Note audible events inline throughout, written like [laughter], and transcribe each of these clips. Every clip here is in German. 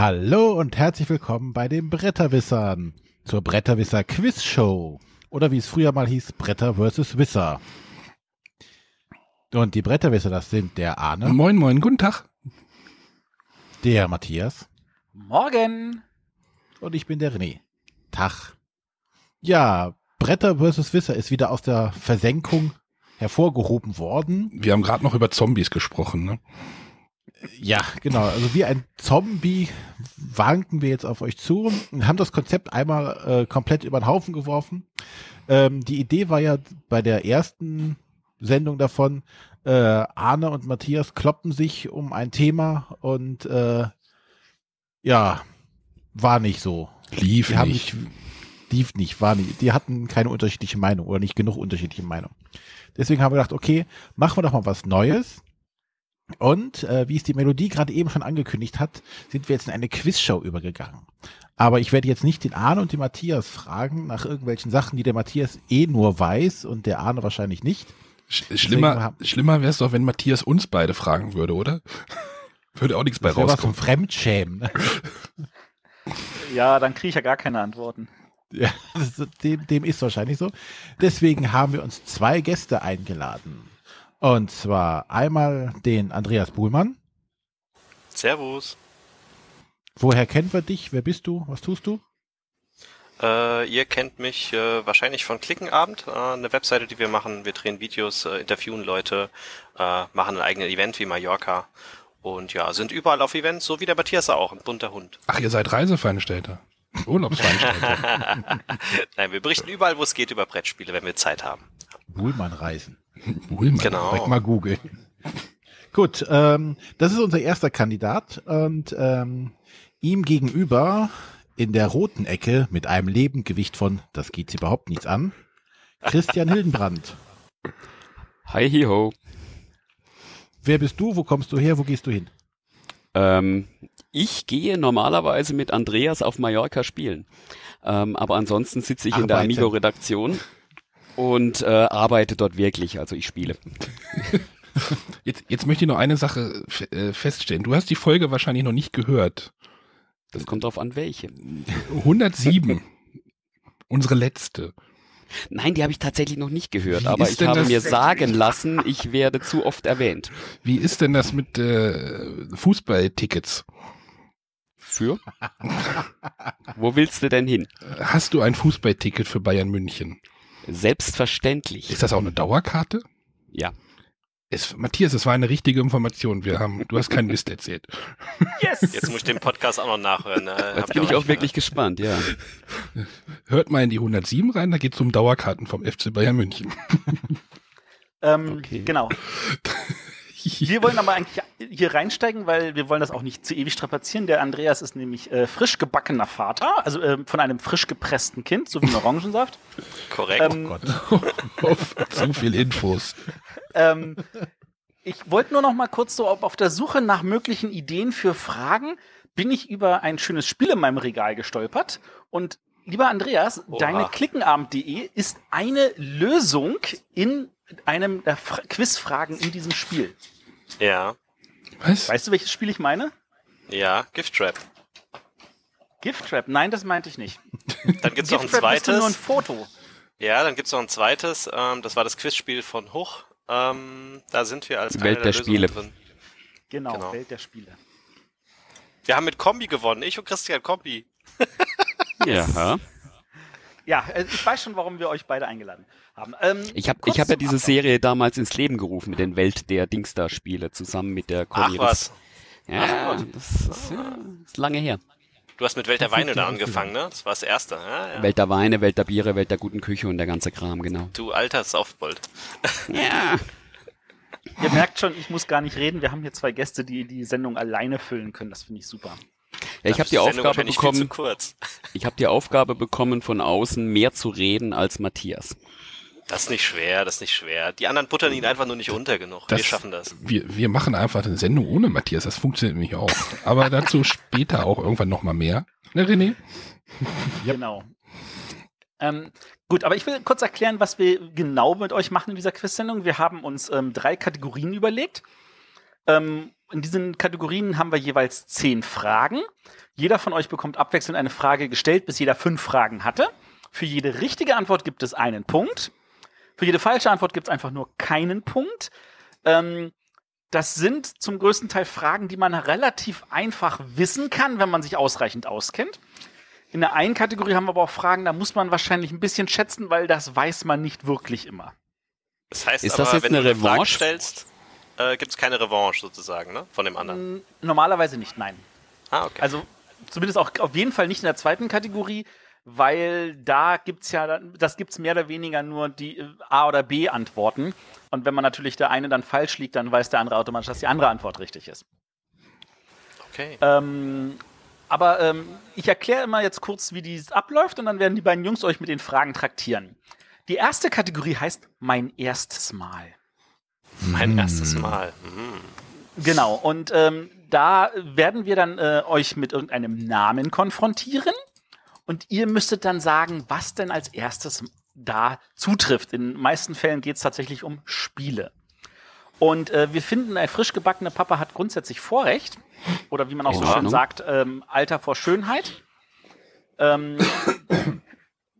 Hallo und herzlich willkommen bei den Bretterwissern zur Bretterwisser Quiz Show oder wie es früher mal hieß, Bretter vs. Wisser. Und die Bretterwisser, das sind der Arne, Moin, moin, guten Tag. der Matthias Morgen. und ich bin der René. Tag. Ja, Bretter vs. Wisser ist wieder aus der Versenkung hervorgehoben worden. Wir haben gerade noch über Zombies gesprochen. Ne? Ja, genau. Also wie ein Zombie wanken wir jetzt auf euch zu und haben das Konzept einmal äh, komplett über den Haufen geworfen. Ähm, die Idee war ja bei der ersten Sendung davon, äh, Arne und Matthias kloppen sich um ein Thema und äh, ja, war nicht so. Lief Die nicht. nicht, lief nicht, war nicht. Die hatten keine unterschiedliche Meinung oder nicht genug unterschiedliche Meinung. Deswegen haben wir gedacht, okay, machen wir doch mal was Neues. Und äh, wie es die Melodie gerade eben schon angekündigt hat, sind wir jetzt in eine Quizshow übergegangen. Aber ich werde jetzt nicht den Arne und den Matthias fragen nach irgendwelchen Sachen, die der Matthias eh nur weiß und der Arne wahrscheinlich nicht. Sch schlimmer haben- schlimmer wäre es doch, wenn Matthias uns beide fragen würde, oder? [laughs] Würde auch nichts bei Das wäre was vom rauskommen. Fremdschämen. Ne? [laughs] Ja, dann kriege ich ja gar keine Antworten. Ja, [laughs] ist- dem, dem ist wahrscheinlich so. Deswegen haben wir uns zwei Gäste eingeladen. Und zwar einmal den Andreas Buhlmann. Servus. Woher kennen wir dich? Wer bist du? Was tust du? Äh, ihr kennt mich äh, wahrscheinlich von Klickenabend, äh, eine Webseite, die wir machen. Wir drehen Videos, äh, interviewen Leute, äh, machen ein eigenes Event wie Mallorca und ja, sind überall auf Events, so wie der Matthias auch, ein bunter Hund. Ach, ihr seid Reiseveranstalter. Urlaubsveranstalter. [laughs] Nein, wir berichten überall, wo es geht, über Brettspiele, wenn wir Zeit haben. Buhlmann reisen. Buhlmann. Genau. Direkt mal googeln. [laughs] Gut, ähm, das ist unser erster Kandidat und ähm, ihm gegenüber in der roten Ecke mit einem Lebendgewicht von, das geht sie überhaupt nichts an, Christian [laughs] Hildenbrand. Hi, hi, ho. Wer bist du? Wo kommst du her? Wo gehst du hin? Ähm, ich gehe normalerweise mit Andreas auf Mallorca spielen. Ähm, aber ansonsten sitze ich in der. Amigo-Redaktion und äh, arbeite dort wirklich. Also ich spiele. [laughs] Jetzt, jetzt möchte ich noch eine Sache äh, feststellen. Du hast die Folge wahrscheinlich noch nicht gehört. Das kommt drauf an, welche. 107. [laughs] Unsere letzte. Nein, die habe ich tatsächlich noch nicht gehört. Wie aber ich habe mir [laughs] sagen lassen, ich werde zu oft erwähnt. Wie ist denn das mit äh, Fußballtickets? Für? Wo willst du denn hin? Hast du ein Fußballticket für Bayern München? Selbstverständlich. Ist das auch eine Dauerkarte? Ja. Es, Matthias, es war eine richtige Information. Wir haben, du hast keinen Mist erzählt. Yes! Jetzt muss ich den Podcast auch noch nachhören. Ne? Jetzt bin ich auch wirklich gespannt, ja. [laughs] Hört mal in die 107 rein, da geht es um Dauerkarten vom FC Bayern München. ähm, Okay. Genau. [laughs] Wir wollen aber eigentlich hier reinsteigen, weil wir wollen das auch nicht zu ewig strapazieren. Der Andreas ist nämlich äh, frisch gebackener Vater, also äh, von einem frisch gepressten Kind, so wie ein Orangensaft. Korrekt. Ähm, [laughs] Zu viel Infos. ähm, ich wollte nur noch mal kurz so auf auf der Suche nach möglichen Ideen für Fragen bin ich über ein schönes Spiel in meinem Regal gestolpert und lieber Andreas, Oha. deine Klickenabend.de ist eine Lösung in einem der Fra Quizfragen in diesem Spiel. ja, Was? Weißt du, welches Spiel ich meine? ja, Gift Trap. Gift Trap? Nein, das meinte ich nicht. [laughs] Dann gibt's noch ein Gift Trap ist nur ein zweites. Foto. Ja, dann gibt's noch ein zweites. Ähm, das war das Quizspiel von Huch. Ähm, da sind wir als Welt eine der Lösungen Spiele. drin. Genau, Genau. Welt der Spiele. Wir haben mit Kombi gewonnen. Ich und Christian Kombi. Ja. [laughs] Ja, äh, ich weiß schon, warum wir euch beide eingeladen haben. Ähm, Ich habe hab ja diese Ablauf. Serie damals ins Leben gerufen mit den Welt der Dingsda-Spiele zusammen mit der Ach Conny was. Ja, Ach das ist, ja, ist lange her. Du hast mit Welt der Weine da angefangen, ne? Das war das erste. Ja, ja. Welt der Weine, Welt der Biere, Welt der guten Küche und der ganze Kram, genau. Du alter Softbold. [laughs] Ja. Ihr merkt schon, ich muss gar nicht reden. Wir haben hier zwei Gäste, die die Sendung alleine füllen können. Das finde ich super. ja ich habe die Sendung Aufgabe wahrscheinlich Viel zu bekommen, kurz. ich habe die Aufgabe bekommen von außen mehr zu reden als Matthias. Das ist nicht schwer, das ist nicht schwer. Die anderen buttern ihn einfach nur nicht unter genug. Das- wir schaffen das. Wir, wir machen einfach eine Sendung ohne Matthias. Das funktioniert nämlich auch. Aber [laughs] dazu später auch irgendwann nochmal mehr. Ne, René? Genau. Ähm, gut, aber ich will kurz erklären, was wir genau mit euch machen in dieser Quiz-Sendung. Wir haben uns ähm, drei Kategorien überlegt. Ähm, in diesen Kategorien haben wir jeweils zehn Fragen. Jeder von euch bekommt abwechselnd eine Frage gestellt, bis jeder fünf Fragen hatte. Für jede richtige Antwort gibt es einen Punkt. Für jede falsche Antwort gibt es einfach nur keinen Punkt. Ähm, das sind zum größten Teil Fragen, die man relativ einfach wissen kann, wenn man sich ausreichend auskennt. In der einen Kategorie haben wir aber auch Fragen, da muss man wahrscheinlich ein bisschen schätzen, weil das weiß man nicht wirklich immer. Das heißt Ist aber, das jetzt wenn eine du eine Frage Revanche? stellst, äh, gibt es keine Revanche sozusagen, ne? Von dem anderen. Normalerweise nicht, nein. Ah, okay. Also zumindest auch auf jeden Fall nicht in der zweiten Kategorie, weil da gibt's ja, das gibt's mehr oder weniger nur die äh, A- oder B-Antworten. Und wenn man natürlich der eine dann falsch liegt, dann weiß der andere automatisch, dass die andere Antwort richtig ist. okay. Ähm, aber ähm, ich erkläre immer jetzt kurz, wie dies abläuft und dann werden die beiden Jungs euch mit den Fragen traktieren. Die erste Kategorie heißt Mein erstes Mal. Mein erstes Mal. Mhm. Genau, und ähm, da werden wir dann äh, euch mit irgendeinem Namen konfrontieren und ihr müsstet dann sagen, was denn als erstes da zutrifft. In den meisten Fällen geht es tatsächlich um Spiele. Und äh, wir finden, ein frisch gebackener Papa hat grundsätzlich Vorrecht. Oder wie man auch so schön sagt, ähm, Alter vor Schönheit. Ähm, [coughs]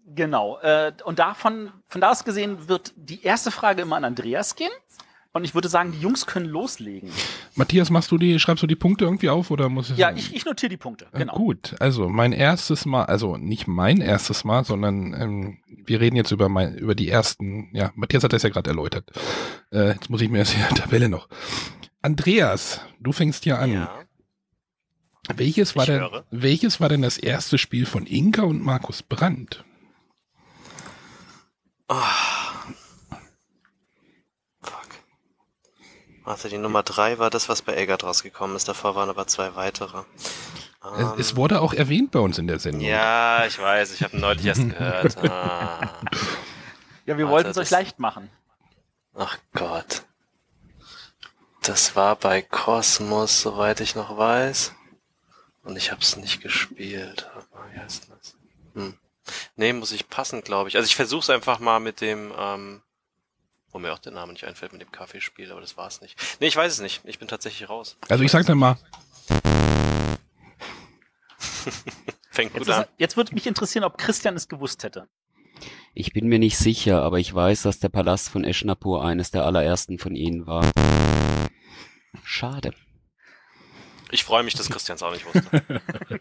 genau. Äh, und davon, von da aus gesehen, wird die erste Frage immer an Andreas gehen. Und ich würde sagen, die Jungs können loslegen. Matthias, machst du die, schreibst du die Punkte irgendwie auf oder muss ich Ja, ich, ich notiere die Punkte. Äh, Genau. Gut, also mein erstes Mal, also nicht mein erstes Mal, sondern ähm, wir reden jetzt über mein, über die ersten, ja, Matthias hat das ja gerade erläutert. Äh, jetzt muss ich mir hier die Tabelle noch. Andreas, du fängst hier an. Ja. Welches war Ich denn, höre. welches war denn das erste Spiel von Inka und Markus Brandt? Ah. Warte, die Nummer drei war das, was bei Eggert rausgekommen ist. Davor waren aber zwei weitere. Es, Ähm, es wurde auch erwähnt bei uns in der Sendung. Ja, ich weiß, ich habe neulich erst gehört. Ah. [laughs] Ja, wir wollten es euch leicht machen. Ach Gott. Das war bei Cosmos, soweit ich noch weiß. Und ich habe es nicht gespielt. Aber wie heißt das? Hm. Nee, muss ich passen, glaube ich. Also ich versuche es einfach mal mit dem, ähm, wo mir auch der Name nicht einfällt, mit dem Kaffeespiel, aber das war's nicht. Nee, ich weiß es nicht. Ich bin tatsächlich raus. Also ich sag dann mal, [laughs] Fängt Jetzt, gut ist, an. jetzt würde mich interessieren, ob Christian es gewusst hätte. Ich bin mir nicht sicher, aber ich weiß, dass der Palast von Eschnapur eines der allerersten von ihnen war. Schade. Ich freue mich, dass Christian es auch nicht wusste. [laughs]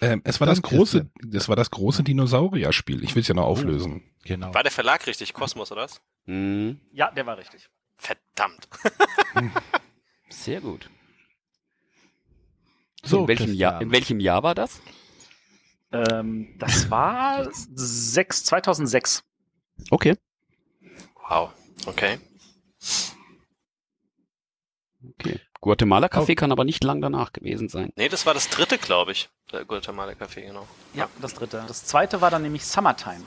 ähm, es war das große, das war das große Dinosaurier-Spiel. Ich will es ja noch auflösen. Genau. War der Verlag richtig? Kosmos, oder was? Mhm. Ja, der war richtig. Verdammt. [laughs] Sehr gut. So, in, welchem. Jahr, in welchem Jahr war das? Ähm, das war 6, 2006. Okay. Wow. Okay. okay. Guatemala Café kann aber nicht lang danach gewesen sein. Nee, das war das dritte, glaube ich. Der Guatemala Café, genau. Ja, das dritte. Das zweite war dann nämlich Summertime.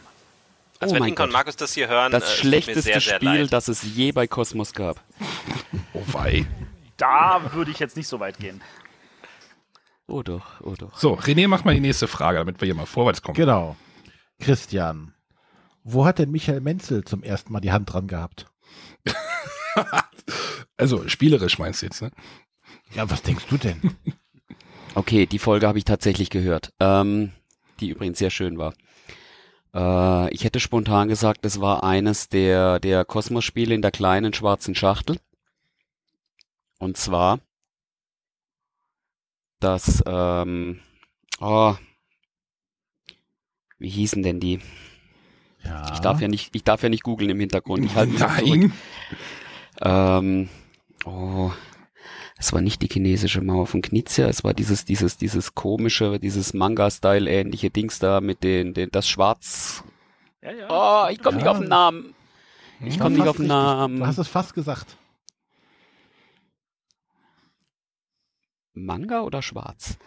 Also Oh wenn mein Inka und Markus das hier hören, Das äh, schlechteste mir sehr, sehr Spiel, leid. das es je bei Cosmos gab. [laughs] Oh wei. Da würde ich jetzt nicht so weit gehen. Oh doch, oh doch. So, René, mach mal die nächste Frage, damit wir hier mal vorwärts kommen. Genau. Christian, wo hat denn Michael Menzel zum ersten Mal die Hand dran gehabt? [laughs] Also, spielerisch meinst du jetzt, ne? Ja, was denkst du denn? [laughs] Okay, die Folge habe ich tatsächlich gehört, ähm, die übrigens sehr schön war. Äh, ich hätte spontan gesagt, das war eines der, der Kosmos-Spiele in der kleinen schwarzen Schachtel. Und zwar das, ähm, oh, wie hießen denn die? Ja. Ich darf ja nicht, ich darf ja nicht googeln im Hintergrund. Ich halte mich zurück. Nein. Ähm, oh, es war nicht die chinesische Mauer von Knizia, es war dieses, dieses, dieses komische, dieses Manga-Style ähnliche Dings da mit den, den das Schwarz. Ja, ja. Oh, ich komme nicht Ja. auf den Namen. Ich komme nicht auf den. Namen. Du hast es fast gesagt. Manga oder Schwarz?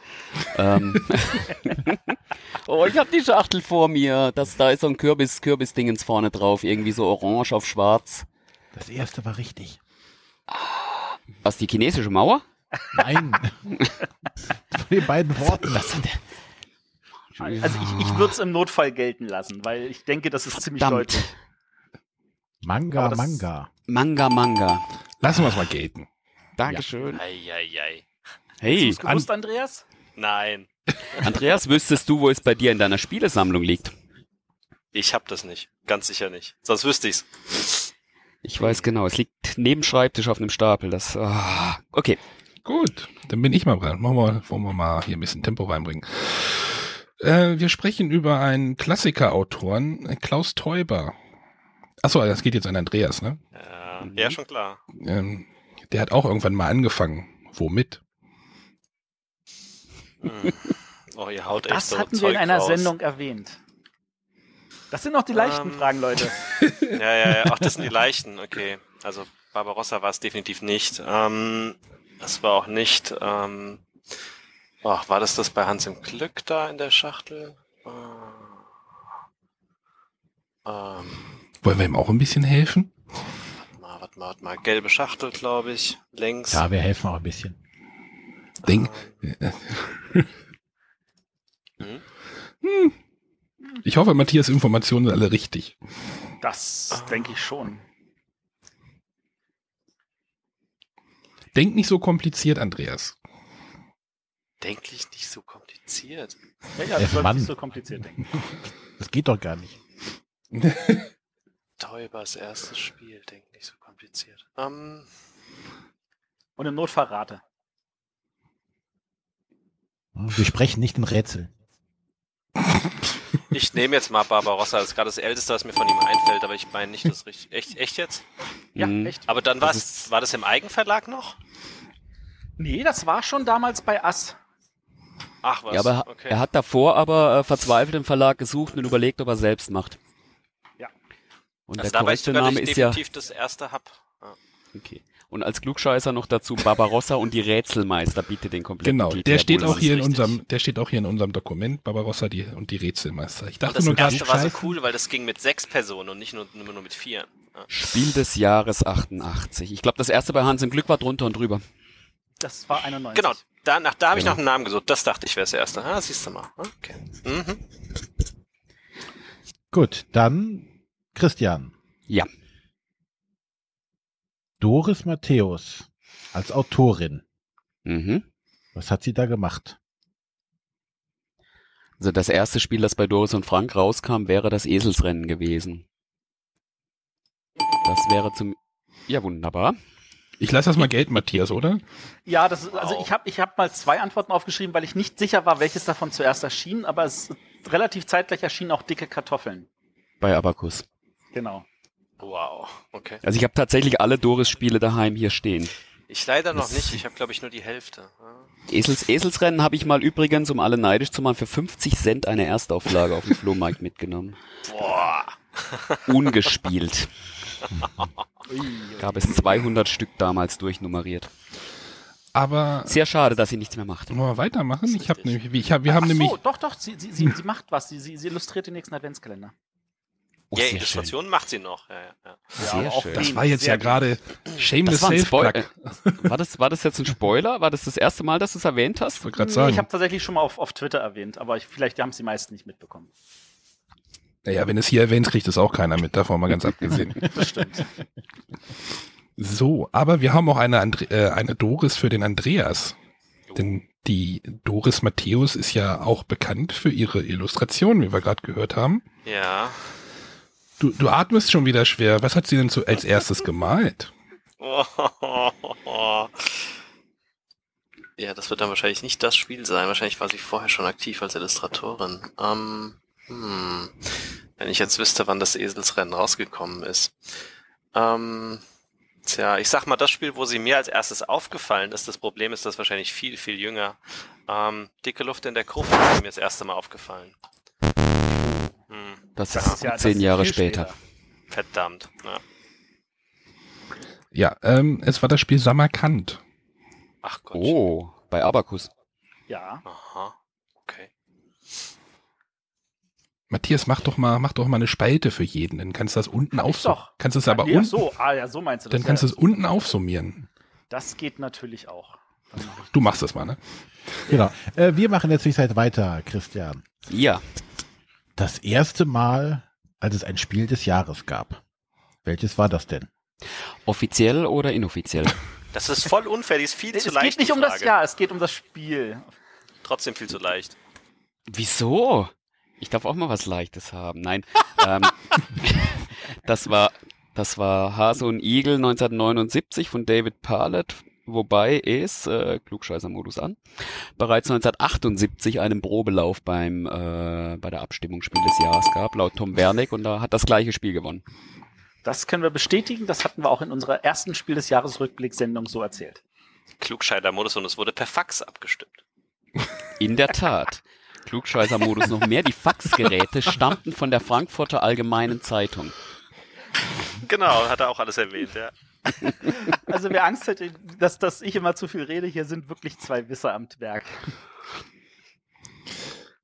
ähm. [laughs] oh, ich habe die Schachtel vor mir. Das, da ist so ein Kürbis, Kürbis-Dingens vorne drauf, irgendwie so orange auf schwarz. Das erste war richtig. Was, die chinesische Mauer? Nein. [laughs] Von den beiden Worten. Also ich, ich würde es im Notfall gelten lassen, weil ich denke, das ist ziemlich Verdammt. deutlich. Manga, das- Manga. Manga, Manga. Lassen wir es mal gelten. Dankeschön. Eieiei. Hey, Hast du gewusst, Andreas? Nein, Andreas, wüsstest du, wo es bei dir in deiner Spielesammlung liegt? ich hab das nicht. Ganz sicher nicht. Sonst wüsste ich's. Ich weiß genau, es liegt neben Schreibtisch auf einem Stapel. Das, ah, okay. Gut, dann bin ich mal dran. Machen wir, wollen wir mal hier ein bisschen Tempo reinbringen. Äh, wir sprechen über einen Klassikerautoren, äh, Klaus Teuber. Achso, das geht jetzt an Andreas, ne? Ja, Mhm. ja, schon klar. Ähm, der hat auch irgendwann mal angefangen. Womit? Hm. Oh, ihr haut echt Das so hatten wir Zeug in einer raus. Sendung erwähnt. Das sind noch die leichten Ähm. Fragen, Leute. [laughs] Ja, ja, ja. Ach, das sind die leichten. Okay. Also Barbarossa war es definitiv nicht. Ähm, das war auch nicht. Ähm, oh, war das das bei Hans im Glück da in der Schachtel? Äh, ähm, Wollen wir ihm auch ein bisschen helfen? warte mal, warte mal, warte mal. Gelbe Schachtel, glaube ich. Längs. Ja, wir helfen auch ein bisschen. Denk, [laughs] Hm? hm. Ich hoffe, Matthias Informationen sind alle richtig. Das denke ich schon. Denk nicht so kompliziert, Andreas. Denklich nicht so kompliziert. Ja, ja, du sollst Mann. nicht so kompliziert denken. [laughs] Das geht doch gar nicht. [laughs] Teubers erstes Spiel, denk nicht so kompliziert. Ähm, Und im Notfall rate. Wir sprechen nicht in Rätsel. [laughs] ich nehme jetzt mal Barbarossa. Das ist gerade das Älteste, was mir von ihm einfällt, aber ich meine nicht das richtig. Echt, echt jetzt? Ja, Mhm. echt. Aber dann war es, war das im Eigenverlag noch? Nee, das war schon damals bei Ass. Ach was, Ja, aber okay. er hat davor aber äh, verzweifelt im Verlag gesucht und überlegt, ob er selbst macht. Ja. Und also der da weiß ich korrekte Name ich ist ja definitiv das erste hab. Ja. okay. Und als Klugscheißer noch dazu Barbarossa und die Rätselmeister bietet den kompletten Genau, Titel. der steht auch hier in richtig. unserem, der steht auch hier in unserem Dokument, Barbarossa die, und die Rätselmeister. Ich Und dachte das nur gerade, erste war so cool, weil das ging mit sechs Personen und nicht nur, nur, nur mit vier. Ja. Spiel des Jahres 88. Ich glaube, das erste bei Hans im Glück war drunter und drüber. Das war 91. Genau, da, nach, da habe ich Genau. nach einem Namen gesucht. Das dachte ich wäre das erste. Ah, siehst du mal. Okay. Mhm. Gut, dann Christian. Ja. Doris Matthäus als Autorin. Mhm. Was hat sie da gemacht? Also das erste Spiel, das bei Doris und Frank rauskam, wäre das Eselsrennen gewesen. Das wäre zum... Ja, wunderbar. ich lasse das mal gelten, Matthias, oder? Ja, das ist, also Wow. ich habe ich hab mal zwei Antworten aufgeschrieben, weil ich nicht sicher war, welches davon zuerst erschien, aber es relativ zeitgleich erschienen auch dicke Kartoffeln. Bei Abacus. Genau. Wow. Okay. Also ich habe tatsächlich alle Doris-Spiele daheim hier stehen. Ich leider noch Das- nicht. Ich habe, glaube ich, nur die Hälfte. Esels, Eselsrennen habe ich mal übrigens, um alle neidisch zu machen, für 50 Cent eine Erstauflage auf dem Flohmarkt mitgenommen. Boah. Ungespielt. Gab es 200 Stück damals durchnummeriert. Aber Sehr schade, dass sie nichts mehr macht. wollen wir weitermachen? Ich habe nämlich, ich hab, wir haben Ach nämlich, so, doch, doch, sie, sie, sie, sie macht was. Sie, sie, sie illustriert den nächsten Adventskalender. Oh, ja, sehr schön. Illustration macht sie noch. Ja, ja, ja. Sehr auch schön. das war jetzt sehr ja gerade Shameless Das war ein Spoiler. Self-Plug. [laughs] War das, war das jetzt ein Spoiler? War das das erste Mal, dass du es erwähnt hast? Ich wollte gerade Nee, sagen. ich habe tatsächlich schon mal auf, auf Twitter erwähnt, aber ich, vielleicht haben es die meisten nicht mitbekommen. Naja, wenn es hier erwähnt, kriegt es auch keiner mit, davon mal ganz abgesehen. [laughs] Das stimmt. So, aber wir haben auch eine, Andre äh, eine Doris für den Andreas. Denn die Doris Matthäus ist ja auch bekannt für ihre Illustrationen, wie wir gerade gehört haben. Ja. Du, du atmest schon wieder schwer. Was hat sie denn so als erstes gemalt? [laughs] Ja, das wird dann wahrscheinlich nicht das Spiel sein. Wahrscheinlich war sie vorher schon aktiv als Illustratorin. Ähm, hm. Wenn ich jetzt wüsste, wann das Eselsrennen rausgekommen ist. Ähm, tja, ich sag mal, das Spiel, wo sie mir als erstes aufgefallen ist, das Problem ist, das ist wahrscheinlich viel, viel jünger. Ähm, Dicke Luft in der Gruft ist mir das erste Mal aufgefallen. Das, Das ist ja das zehn ist Jahre viel später. verdammt. Ja. Ja, ähm, es war das Spiel Samarkand. Ach Gott. Oh, bei Abacus. Ja. Aha. Okay. Matthias, mach doch mal, mach doch mal eine Spalte für jeden. Dann kannst du das unten aufsummieren. doch. Kannst du es aber unten, so, ah, ja, so meinst du das. dann kannst du es unten aufsummieren. Das geht natürlich auch. Mach Du machst das mal, ne? Genau. Äh, wir machen jetzt Zwischenzeit weiter, Christian. Ja, Das erste Mal, als es ein Spiel des Jahres gab. Welches war das denn? offiziell oder inoffiziell? [laughs] Das ist voll unfair, die ist viel Es zu leicht. geht nicht um das. Jahr, es geht um das Spiel. Trotzdem viel zu leicht. Wieso? Ich darf auch mal was Leichtes haben. Nein. [laughs] ähm, [laughs] das war, das war Hase und Igel 1979 von David Parlett, wobei es, äh, Klugscheißer-Modus an, bereits 1978 einen Probelauf beim, äh, bei der Abstimmung Spiel des Jahres gab, laut Tom Wernick, und da hat das gleiche Spiel gewonnen. Das können wir bestätigen, das hatten wir auch in unserer ersten Spiel des Jahres Rückblick-Sendung so erzählt. Klugscheider-Modus und es wurde per Fax abgestimmt. In der Tat. Klugscheißer-Modus noch mehr. Die Faxgeräte stammten von der Frankfurter Allgemeinen Zeitung. Genau, hat er auch alles erwähnt, ja. Also wer Angst hätte, dass, dass ich immer zu viel rede, hier sind wirklich zwei Wisser am Werk.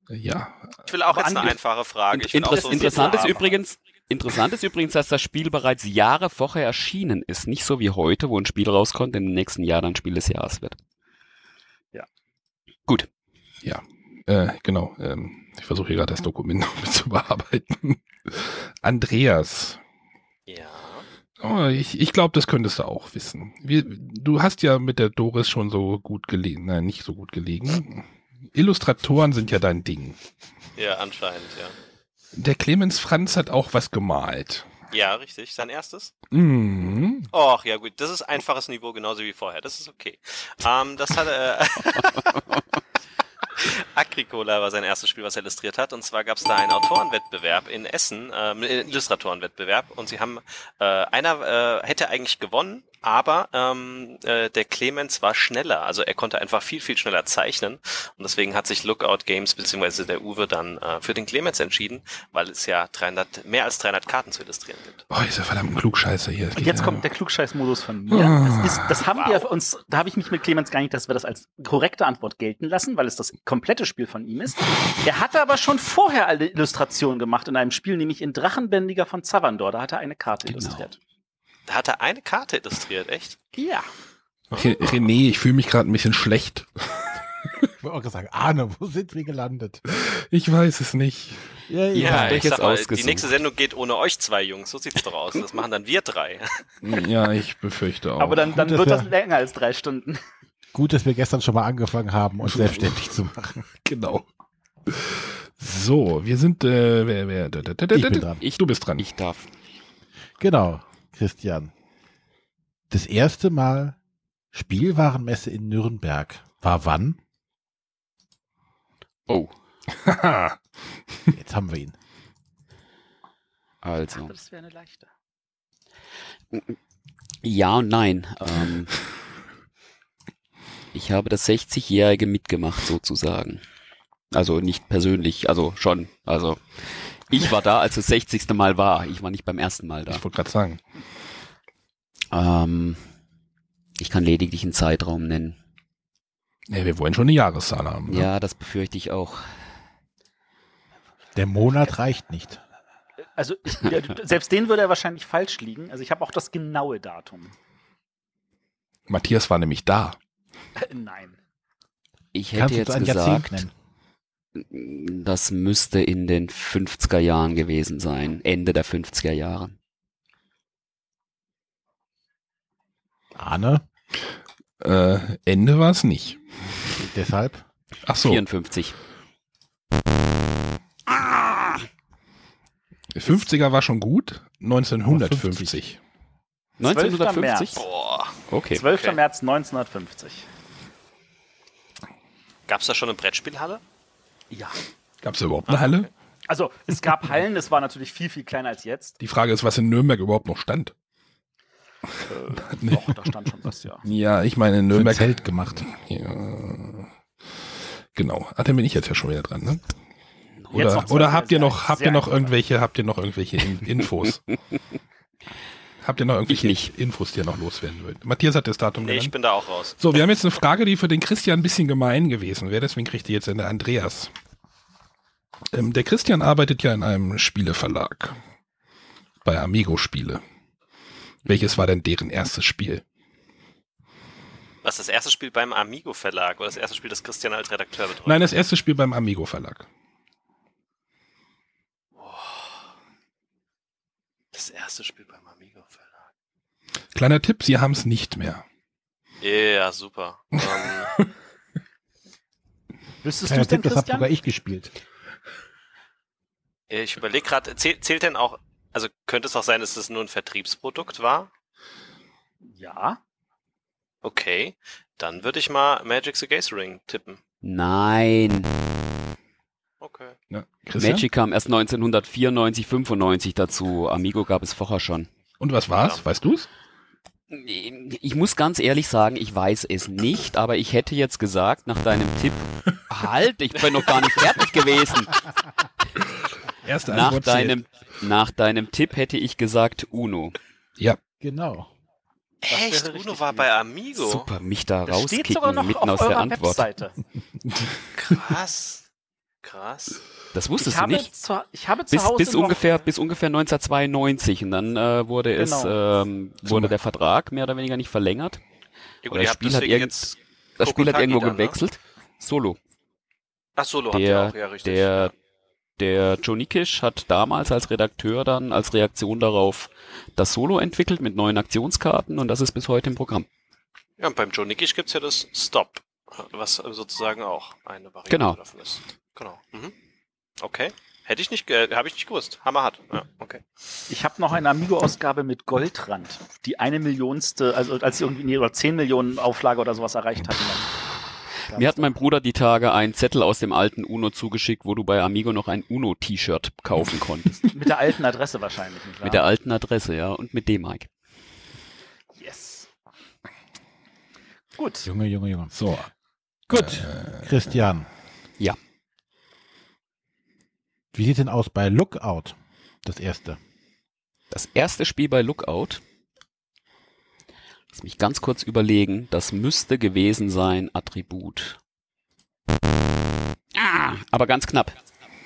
Ja, Ich will auch Aber jetzt eine einfache Frage. Inter auch so interessant ist übrigens, interessant ist übrigens, dass das Spiel bereits Jahre vorher erschienen ist. Nicht so wie heute, wo ein Spiel rauskommt, in im nächsten Jahr dann Spiel des Jahres wird. Ja. Gut. ja, äh, genau. Ähm, ich versuche hier gerade das Dokument [laughs] noch mit zu bearbeiten. Andreas, Ja. Oh, ich, ich glaube, das könntest du auch wissen. Wir, du hast ja mit der Doris schon so gut gelegen, nein, nicht so gut gelegen. Illustratoren sind ja dein Ding. Ja, anscheinend, ja. Der Clemens Franz hat auch was gemalt. Ja, richtig. Sein erstes? Mhm. Och, ja gut, das ist einfaches Niveau, genauso wie vorher. Das ist okay. Ähm, das hat äh, [laughs] [laughs] [laughs] Agricola war sein erstes Spiel, was er illustriert hat. Und zwar gab es da einen Autorenwettbewerb in Essen, ähm, einen Illustratorenwettbewerb. Und sie haben, äh, einer äh, hätte eigentlich gewonnen, aber ähm, äh, der Clemens war schneller. Also er konnte einfach viel, viel schneller zeichnen. Und deswegen hat sich Lookout Games beziehungsweise der Uwe dann äh, für den Clemens entschieden, weil es ja 300, mehr als 300 Karten zu illustrieren gibt. Oh, dieser verdammte Klugscheißer hier. Und jetzt ja- kommt der Klugscheiß-Modus von mir. Ah. Das, ist, das haben wir uns, da habe ich mich mit Clemens geeinigt, dass wir das als korrekte Antwort gelten lassen, weil es das komplette Spiel von ihm ist. Er hatte aber schon vorher eine Illustration gemacht in einem Spiel, nämlich in Drachenbändiger von Zavandor. Da hat er eine Karte Genau. illustriert. Da hat er eine Karte illustriert, echt? Ja. Re- René, ich fühle mich gerade ein bisschen schlecht. Ich wollte auch sagen, Arne, wo sind wir gelandet? Ich weiß es nicht. Ja, habt euch ich jetzt sag mal, die nächste Sendung geht ohne euch zwei Jungs. So sieht's doch aus. Das machen dann wir drei. Ja, ich befürchte auch. Aber dann, dann Gut, wird das länger als drei Stunden. Gut, dass wir gestern schon mal angefangen haben, uns [laughs] selbstständig zu machen. Genau. So, wir sind, äh, wer, wer, da, da, da, da, Ich bin dran. Ich, Du bist dran. ich darf. Genau, Christian. Das erste Mal Spielwarenmesse in Nürnberg war wann? Oh. [laughs] Jetzt haben wir ihn. also. Das wäre eine leichte. Ja und nein. Ähm, [laughs] ich habe das 60-Jährige mitgemacht, sozusagen. Also nicht persönlich, also schon. Also ich war da, als das 60. Mal war. Ich war nicht beim ersten Mal da. ich wollte gerade sagen. Ähm, ich kann lediglich einen Zeitraum nennen. Ja, wir wollen schon eine Jahreszahl haben. ne? Ja, das befürchte ich auch. Der Monat reicht nicht. Also ich, selbst den würde er wahrscheinlich falsch liegen. Also ich habe auch das genaue Datum. Matthias war nämlich da. [laughs] Nein. Ich hätte Kannst jetzt gesagt, das müsste in den 50er Jahren gewesen sein. Ende der 50er Jahre. Arne, Äh, Ende war es nicht. deshalb. Ach so, 54. 50er war schon gut. 1950. 1950? März. Boah. Okay. 12. Okay. März 1950. Gab's da schon eine Brettspielhalle? Ja. Gab es überhaupt eine Halle? Also es gab Hallen, es war natürlich viel, viel kleiner als jetzt. Die Frage ist, was in Nürnberg überhaupt noch stand. Äh, doch, da stand schon was, ja. Ja, ich meine in Für Nürnberg. Zelt gemacht. Ja. Genau. Ah, dann bin ich jetzt ja schon wieder dran, ne? Oder, oder habt ihr noch, habt ihr noch irgendwelche, habt ihr noch irgendwelche In Infos? [laughs] habt ihr noch irgendwelche nicht. Infos, die ihr noch loswerden wollt? Matthias hat das Datum Nee, ich genannt. bin da auch raus. So, wir haben jetzt eine Frage, die für den Christian ein bisschen gemein gewesen wäre, deswegen kriegt ihr jetzt eine Andreas. Ähm, der Christian arbeitet ja in einem Spieleverlag. Bei Amigo Spiele. Welches war denn deren erstes Spiel? Was das erste Spiel beim Amigo Verlag oder das erste Spiel, das Christian als Redakteur betreut? Nein, das erste Spiel beim Amigo Verlag. Das erste Spiel beim Amigo Verlag. Kleiner Tipp, sie haben es nicht mehr. Ja, super. [laughs] Ähm, Wüsstest du denn, Tipp, das habe sogar ich gespielt. ich überlege gerade, zählt, zählt denn auch, also könnte es auch sein, dass es nur ein Vertriebsprodukt war? Ja. Okay, dann würde ich mal Magic the Gathering tippen. Nein. Okay. Ja? Magic kam erst 1994, 95 dazu. Amigo gab es vorher schon. Und was war's? Ja. Weißt du's? Ich muss ganz ehrlich sagen, ich weiß es nicht, aber ich hätte jetzt gesagt, nach deinem Tipp, halt, ich bin noch gar nicht fertig gewesen. Erste Nach deinem, nach deinem Tipp hätte ich gesagt Uno. Ja, Genau. Echt? Uno war bei. Amigo? Super, mich da Das steht sogar rauskicken noch mitten auf aus der eurer Antwort. Webseite. [laughs] Krass. Krass. Das Ich wusstest du habe, nicht? zu, ich habe zu Bis, Hause bis, noch- ungefähr, bis ungefähr 1992 und dann äh, wurde es Genau. ähm, wurde der Vertrag mehr oder weniger nicht verlängert. Ja, Oder ihr das Spiel hat irgend- jetzt Das Spiel hat irgendwo dann, ne? gewechselt. Solo. Ach, Solo Der, auch, ja, richtig. der, der Joe Nikisch hat damals als Redakteur dann als Reaktion darauf das Solo entwickelt mit neuen Aktionskarten und das ist bis heute im Programm. Ja, und beim Joe Nickisch gibt's ja das Stop, was sozusagen auch eine Variante Genau. davon ist. Genau. Mhm. Okay. Hätte ich nicht, äh, habe ich nicht gewusst. Hammerhart. Ja, okay. Ich habe noch eine Amigo-Ausgabe mit Goldrand, die eine Millionste, also als sie irgendwie nee, oder 10 Millionen Auflage oder sowas erreicht hatten. Dann Mir hat mein Bruder die Tage einen Zettel aus dem alten Uno zugeschickt, wo du bei Amigo noch ein Uno-T-Shirt kaufen konntest. [laughs] mit der alten Adresse wahrscheinlich. Nicht wahr? Mit der alten Adresse, ja, und mit D-Mark. Yes. Gut. Junge, Junge, Junge. so. Gut. Christian. Ja. Wie sieht denn aus bei Lookout? Das erste. Das erste Spiel bei Lookout. Lass mich ganz kurz überlegen. Das müsste gewesen sein Attribut. Ah, aber ganz knapp.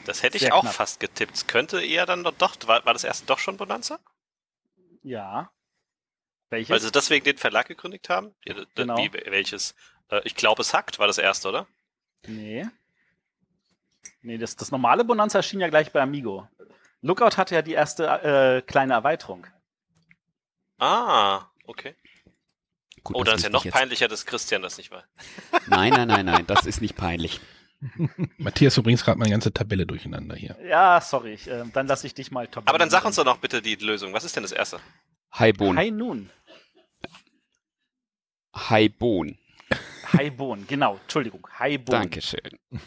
Das hätte ich Sehr auch knapp. fast getippt. Es könnte eher dann doch, doch war, war das erste doch schon Bonanza? Ja. Welches? Weil sie deswegen den Verlag gegründet haben? Ja, Genau. Wie, welches? Äh, ich glaube, es hackt, war das erste, oder? Nee. Nee, das, das normale Bonanza erschien ja gleich bei Amigo. Lookout hatte ja die erste äh, kleine Erweiterung. Ah, okay. Gut, Oh, dann ist ja noch peinlicher, dass Christian das nicht war. [laughs] Nein, nein, nein, nein, das ist nicht peinlich. [laughs] Matthias, du bringst gerade meine ganze Tabelle durcheinander hier. Ja, sorry. Ich, äh, dann lasse ich dich mal top. Aber dann sag uns doch noch bitte die Lösung. Was ist denn das erste? Haibon. High Noon. Haibon. Bone, genau. Entschuldigung. Bone. Dankeschön. [laughs]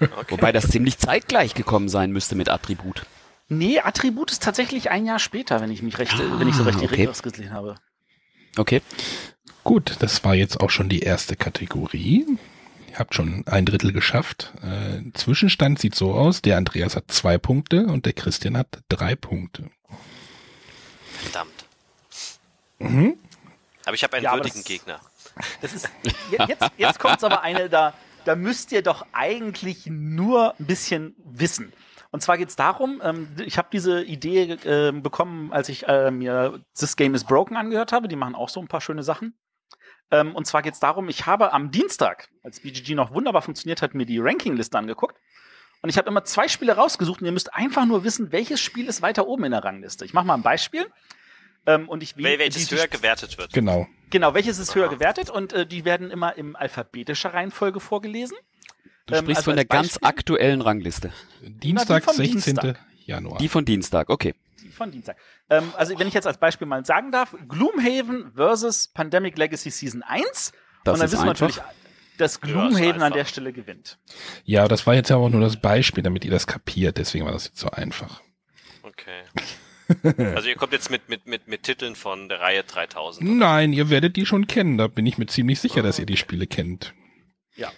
Okay. Wobei das ziemlich zeitgleich gekommen sein müsste mit Attribut. Nee, Attribut ist tatsächlich ein Jahr später, wenn ich mich recht, Ah, wenn ich so recht die okay. Regel ausgesehen habe. Okay. Gut, das war jetzt auch schon die erste Kategorie. Ihr habt schon ein Drittel geschafft. Äh, Zwischenstand sieht so aus, der Andreas hat zwei Punkte und der Christian hat drei Punkte. Verdammt. Mhm. Aber ich habe einen Ja, würdigen Gegner. Das ist, je- jetzt, jetzt kommt aber eine, da, da müsst ihr doch eigentlich nur ein bisschen wissen. Und zwar geht es darum, ähm, ich habe diese Idee äh, bekommen, als ich äh, mir This Game is Broken angehört habe. Die machen auch so ein paar schöne Sachen. Ähm, und zwar geht es darum, ich habe am Dienstag, als BGG noch wunderbar funktioniert hat, mir die Rankingliste angeguckt. Und ich habe immer zwei Spiele rausgesucht und ihr müsst einfach nur wissen, welches Spiel ist weiter oben in der Rangliste. Ich mache mal ein Beispiel. Ähm, und ich Wel welches die- die- höher gewertet wird. Genau. Genau, welches ist höher gewertet und äh, die werden immer in alphabetischer Reihenfolge vorgelesen. Du Ähm, sprichst also von der ganz aktuellen Rangliste. Dienstag, vom 16. Dienstag. Januar. Die von Dienstag, okay. Die von Dienstag. Ähm, also wenn ich jetzt als Beispiel mal sagen darf, Gloomhaven versus Pandemic Legacy Season 1. Das und dann wissen wir natürlich, dass Gloomhaven an einfach. der Stelle gewinnt. Ja, das war jetzt aber auch nur das Beispiel, damit ihr das kapiert. Deswegen war das jetzt so einfach. Okay. [laughs] Also ihr kommt jetzt mit, mit, mit, mit Titeln von der Reihe 3000. Nein, ihr werdet die schon kennen. Da bin ich mir ziemlich sicher, dass ihr die Spiele kennt. Ja.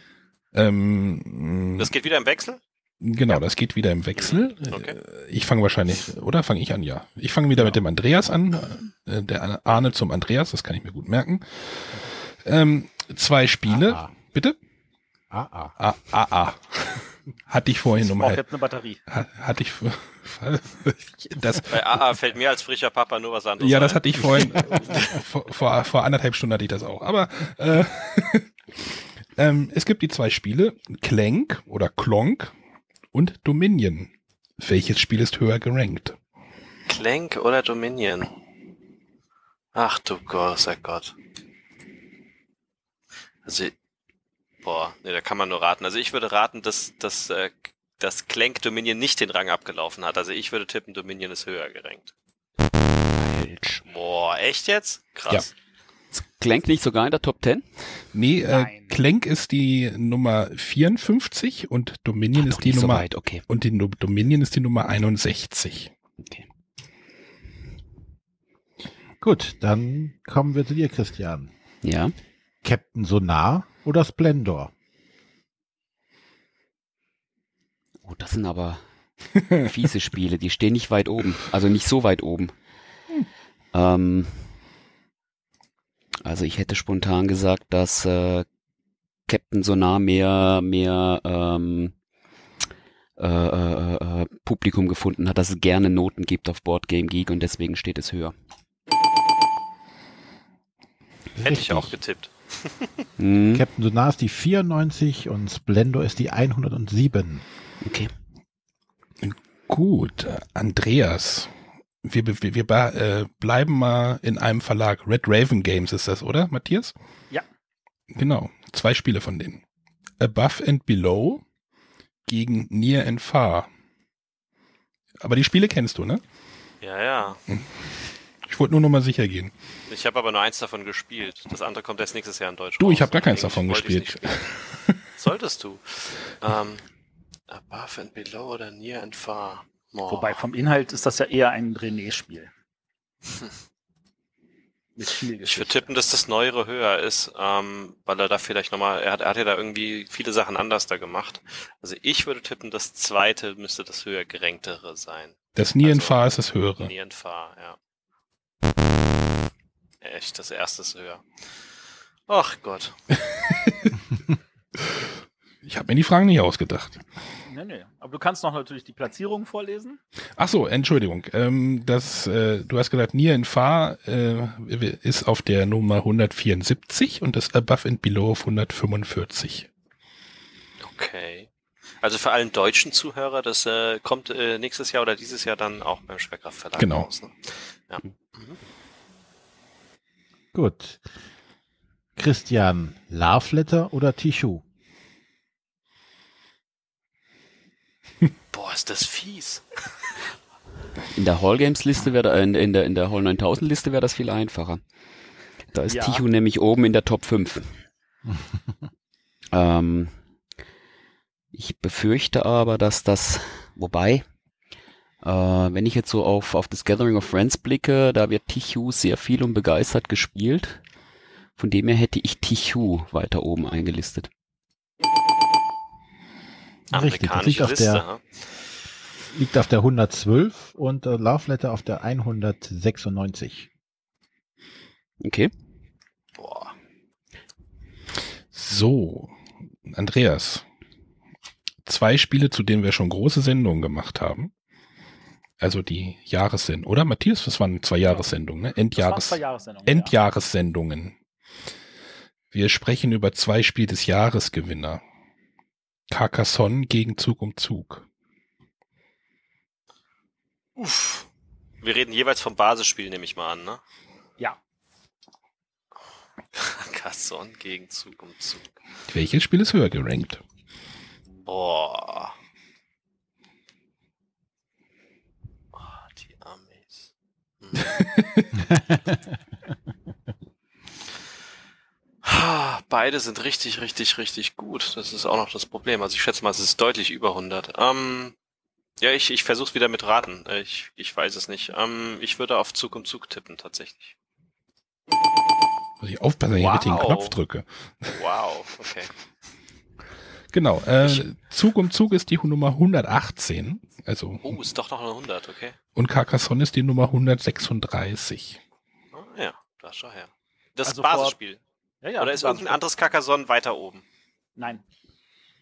Ähm, Das geht wieder im Wechsel? genau, das geht wieder im Wechsel. Okay. Äh, Ich fange wahrscheinlich, oder fange ich an? Ja. Ich fange wieder mit dem Andreas an. Äh, Der Arne zum Andreas, das kann ich mir gut merken. Ähm, zwei Spiele. Ah, Bitte? ah, ah. Ah, ah, ah. Hatte ich vorhin Ich brauche halb. jetzt eine Batterie. ha- Hatte ich. [laughs] Das, Bei AA fällt mir als frischer Papa nur was anderes Ja, das hatte ich vorhin, vor, vor, vor anderthalb Stunden hatte ich das auch. Aber äh, [laughs] ähm, es gibt die zwei Spiele, Clank oder Klonk und Dominion. Welches Spiel ist höher gerankt? Clank oder Dominion? Ach du großer Gott. Also, boah, nee, da kann man nur raten. Also ich würde raten, dass, dass, äh, dass Clank Dominion nicht den Rang abgelaufen hat. Also ich würde tippen, Dominion ist höher gerankt. Falsch. Boah, echt jetzt? Krass. Clank nicht sogar in der Top 10? Nee, äh, Nein. Clank ist die Nummer 54 und Dominion Ach, ist die nicht so Nummer weit, okay. und die Nu- Dominion ist die Nummer 61. okay. Gut, dann kommen wir zu dir, Christian. Ja. Captain Sonar oder Splendor? Oh, das sind aber fiese Spiele. Die stehen nicht weit oben. Also nicht so weit oben. Ähm, also ich hätte spontan gesagt, dass äh, Captain Sonar mehr, mehr ähm, äh, äh, äh, Publikum gefunden hat, dass es gerne Noten gibt auf Board Game Geek und deswegen steht es höher. Hätte ich auch getippt. Hm, Captain Sonar ist die 94 und Splendor ist die 107. okay. Gut, Andreas. Wir, wir, wir äh, bleiben mal in einem Verlag. Red Raven Games ist das, oder, Matthias? Ja. Genau, zwei Spiele von denen. Above and Below gegen Near and Far. Aber die Spiele kennst du, ne? Ja, ja. Ich wollte nur noch mal sicher gehen. Ich habe aber nur eins davon gespielt. Das andere kommt erst nächstes Jahr in Deutsch Du, ich raus. hab gar keins davon gespielt. Solltest du. Ähm, above and below oder near and far. Oh. Wobei vom Inhalt ist das ja eher ein René-Spiel. [laughs] Ich würde tippen, dass das Neuere höher ist, ähm, weil er da vielleicht nochmal, er hat, er hat ja da irgendwie viele Sachen anders da gemacht. Also ich würde tippen, das zweite müsste das höher gerenktere sein. Das Near and Also, Far ist das höhere. Near and far, ja. Echt, das erste ist höher. Ach Gott. [laughs] Ich habe mir die Fragen nicht ausgedacht. Nee, nee. Aber du kannst noch natürlich die Platzierung vorlesen. Ach so, Entschuldigung. Ähm, das, äh, du hast gesagt, Near and Far äh, ist auf der Nummer 174 und das Above and Below auf 145. Okay. Also für allen deutschen Zuhörer, das äh, kommt äh, nächstes Jahr oder dieses Jahr dann auch beim Schwerkraftverlag Genau. raus. Ne? Ja. Gut. Christian, Love Letter oder Tishu? Boah, ist das fies. In der Hall Games Liste wäre äh, in, in der in der Hall 9000 Liste wäre das viel einfacher. Da ist Ja. Tichu nämlich oben in der Top 5. [laughs] ähm, ich befürchte aber, dass das, wobei, äh, wenn ich jetzt so auf, auf das Gathering of Friends blicke, da wird Tichu sehr viel und begeistert gespielt. Von dem her hätte ich Tichu weiter oben eingelistet. Richtig, das liegt Amerikanische auf Liste, der- ne? Liegt auf der 112 und äh, Love Letter auf der 196. Okay. Boah. So, Andreas. Zwei Spiele, zu denen wir schon große Sendungen gemacht haben. Also die Jahressendung, oder Matthias? Das waren zwei Jahressendungen, ne? Endjahres zwei Jahressendungen. ja. Endjahressendungen. Wir sprechen über zwei Spiel des Jahresgewinner. Carcassonne gegen Zug um Zug. Uff. Wir reden jeweils vom Basisspiel, nehme ich mal an, ne? Ja. Casson gegen Zug um Zug. Welches Spiel ist höher gerankt? Boah. Oh, die Amis. Hm. Ha, Beide sind richtig, richtig, richtig gut. Das ist auch noch das Problem. Also ich schätze mal, es ist deutlich über 100. Ähm, ja, ich, ich versuche es wieder mit Raten. Äh, Ich, ich weiß es nicht. Ähm, ich würde auf Zug um Zug tippen, tatsächlich. Muss ich aufpassen, wenn ich Wow. den Knopf drücke. Wow, okay. Genau, äh, Ich- Zug um Zug ist die Nummer 118. Also, Oh, ist doch noch eine 100, okay. und Carcassonne ist die Nummer 136. Ah, ja, da schau her. Das Also vor- Basisspiel. Ja, ja, Oder ist irgendein anderes Carcassonne weiter oben? Nein.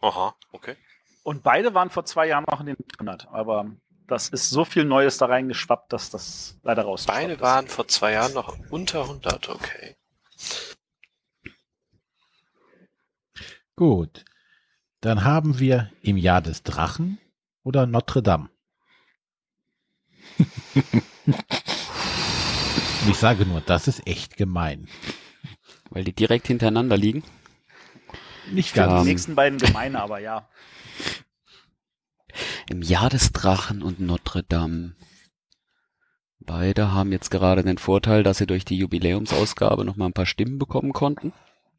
Aha, okay. Und beide waren vor zwei Jahren noch in den 100. Aber das ist so viel Neues da reingeschwappt, dass das leider raus Beide waren vor zwei Jahren noch unter 100, okay. Gut. Dann haben wir im Jahr des Drachen oder Notre Dame. Und [laughs] ich sage nur, das ist echt gemein. Weil die direkt hintereinander liegen. Nicht Die ganz. Ähm. nächsten beiden gemeine, aber ja. Im Jahr des Drachen und Notre Dame. Beide haben jetzt gerade den Vorteil, dass sie durch die Jubiläumsausgabe noch mal ein paar Stimmen bekommen konnten.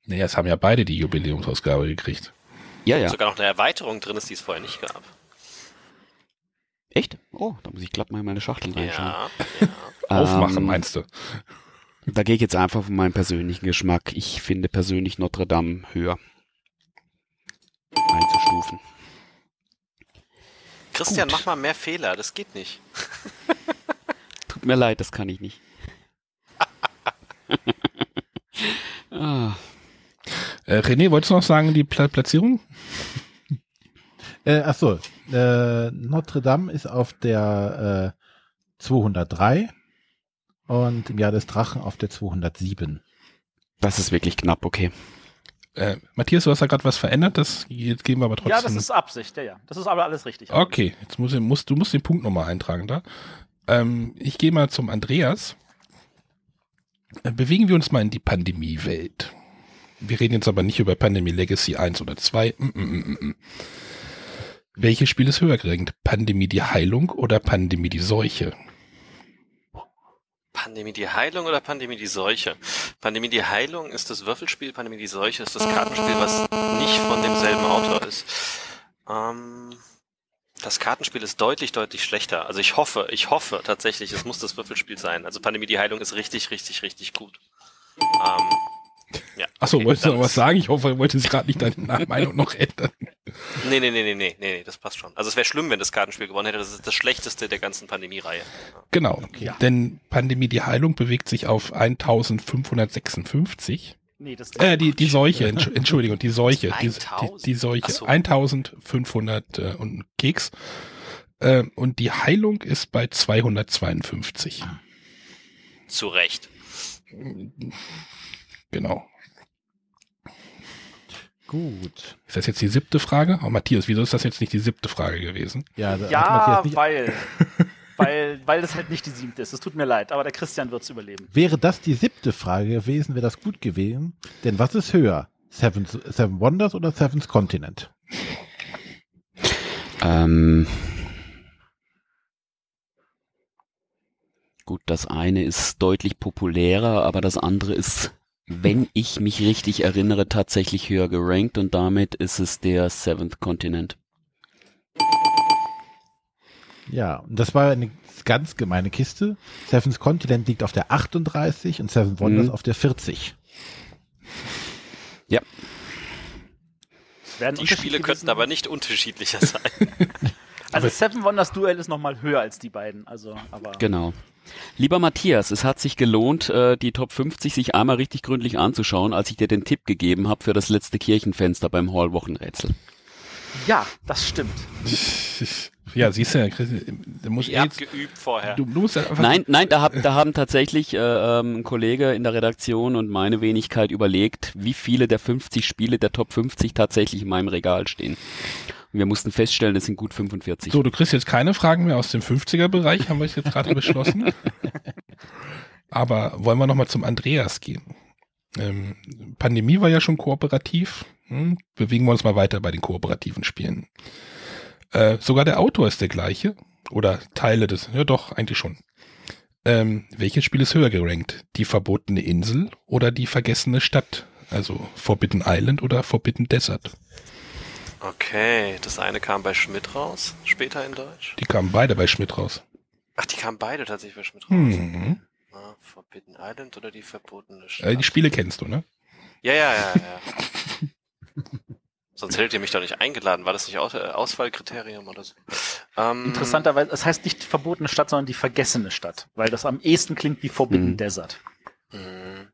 Naja, es haben ja beide die Jubiläumsausgabe gekriegt. Ja, ja. Sogar noch eine Erweiterung drin ist, die es vorher nicht gab. Echt? Oh, da muss ich glatt mal in meine Schachtel reinschauen. Ja, ja. Aufmachen, Ähm, meinst du? Da gehe ich jetzt einfach von meinem persönlichen Geschmack. Ich finde persönlich Notre Dame höher einzustufen. Christian, Gut. mach mal mehr Fehler, das geht nicht. [laughs] Tut mir leid, das kann ich nicht. [laughs] ah, Äh, René, wolltest du noch sagen, die Pla Platzierung? [laughs] Äh, ach so, äh, Notre Dame ist auf der äh, 203 und im Jahr des Drachen auf der 207. das ist wirklich knapp, okay. Äh, Matthias, du hast da gerade was verändert, das jetzt geben wir aber trotzdem. Ja, das ist Absicht, ja, ja. Das ist aber alles richtig. Okay, jetzt muss, ich- musst, du musst den Punkt nochmal eintragen da. Ähm, ich gehe mal zum Andreas. Äh, bewegen wir uns mal in die Pandemiewelt. Wir reden jetzt aber nicht über Pandemie Legacy 1 oder 2. Mm, mm, mm, mm. Welches Spiel ist höher gerankt? Pandemie die Heilung oder Pandemie die Seuche? Pandemie die Heilung oder Pandemie die Seuche? Pandemie die Heilung ist das Würfelspiel, Pandemie die Seuche ist das Kartenspiel, was nicht von demselben Autor ist. Ähm, das Kartenspiel ist deutlich, deutlich schlechter. Also ich hoffe, ich hoffe tatsächlich, es muss das Würfelspiel sein. Also Pandemie die Heilung ist richtig, richtig, richtig gut. Ähm, ja, Achso, okay, wolltest du noch was ist- sagen? Ich hoffe, du wolltest gerade nicht deine Meinung noch ändern. Nee, nee, nee, nee, nee, nee, nee, das passt schon. Also es wäre schlimm, wenn das Kartenspiel gewonnen hätte. Das ist das schlechteste der ganzen Pandemie-Reihe. Genau, Ja. denn Pandemie die Heilung bewegt sich auf 1556. Nee, das Äh, die, die Seuche, Entsch- Entschuldigung, die Seuche. Die, die, 1000? die Seuche. So. 1500 äh, und ein Keks. Äh, und die Heilung ist bei 252. Zu Recht. Genau. Gut. Ist das jetzt die siebte Frage? Oh, Matthias, wieso ist das jetzt nicht die siebte Frage gewesen? Ja, Ja, Matthias nicht, weil, [laughs] weil, weil das halt nicht die siebte ist. Es tut mir leid, aber der Christian wird es überleben. wäre das die siebte Frage gewesen, wäre das gut gewesen. Denn was ist höher? Seven, Seven Wonders oder Seven's Continent? Ähm, gut, das eine ist deutlich populärer, aber das andere ist, wenn ich mich richtig erinnere, tatsächlich höher gerankt und damit ist es der Seventh Continent. Ja, und das war eine ganz gemeine Kiste. Seven's Continent liegt auf der 38 und Seven Wonders Mhm. auf der 40. Es werden Die Spiele könnten aber nicht unterschiedlicher sein. [laughs] Also Seven Wonders Duell ist nochmal höher als die beiden. Also, aber. Genau. Lieber Matthias, es hat sich gelohnt, äh, die Top 50 sich einmal richtig gründlich anzuschauen, als ich dir den Tipp gegeben habe für das letzte Kirchenfenster beim Hall-Wochenrätsel. Ja, das stimmt. [laughs] Ja, siehst du, Chris, da muss Ihr er jetzt, geübt vorher. du, du musst einfach, Nein, nein, da, hab, da haben tatsächlich äh, ähm, ein Kollege in der Redaktion und meine Wenigkeit überlegt, wie viele der 50 Spiele der Top 50 tatsächlich in meinem Regal stehen. Und wir mussten feststellen, es sind gut 45. So, du kriegst jetzt keine Fragen mehr aus dem 50er-Bereich, haben wir jetzt gerade [laughs] beschlossen. Aber wollen wir nochmal zum Andreas gehen? Ähm, Pandemie war ja schon kooperativ. Hm? Bewegen wir uns mal weiter bei den kooperativen Spielen. Äh, sogar der Autor ist der gleiche. Oder Teile des, ja doch, eigentlich schon. Ähm, welches Spiel ist höher gerankt? Die verbotene Insel oder die vergessene Stadt? Also Forbidden Island oder Forbidden Desert? Okay, das eine kam bei Schmidt raus, später in Deutsch. Die kamen beide bei Schmidt raus. Ach, die kamen beide tatsächlich bei Schmidt raus. Hm. Ah, Forbidden Island oder die verbotene Stadt? Äh, die Spiele kennst du, ne? Ja, ja, ja, ja. [laughs] Sonst hättet ihr mich doch nicht eingeladen. War das nicht Aus äh, Auswahlkriterium oder so? Ähm, Interessanterweise, es heißt nicht die verbotene Stadt, sondern die vergessene Stadt. Weil das am ehesten klingt wie Forbidden Mhm. Desert. mh,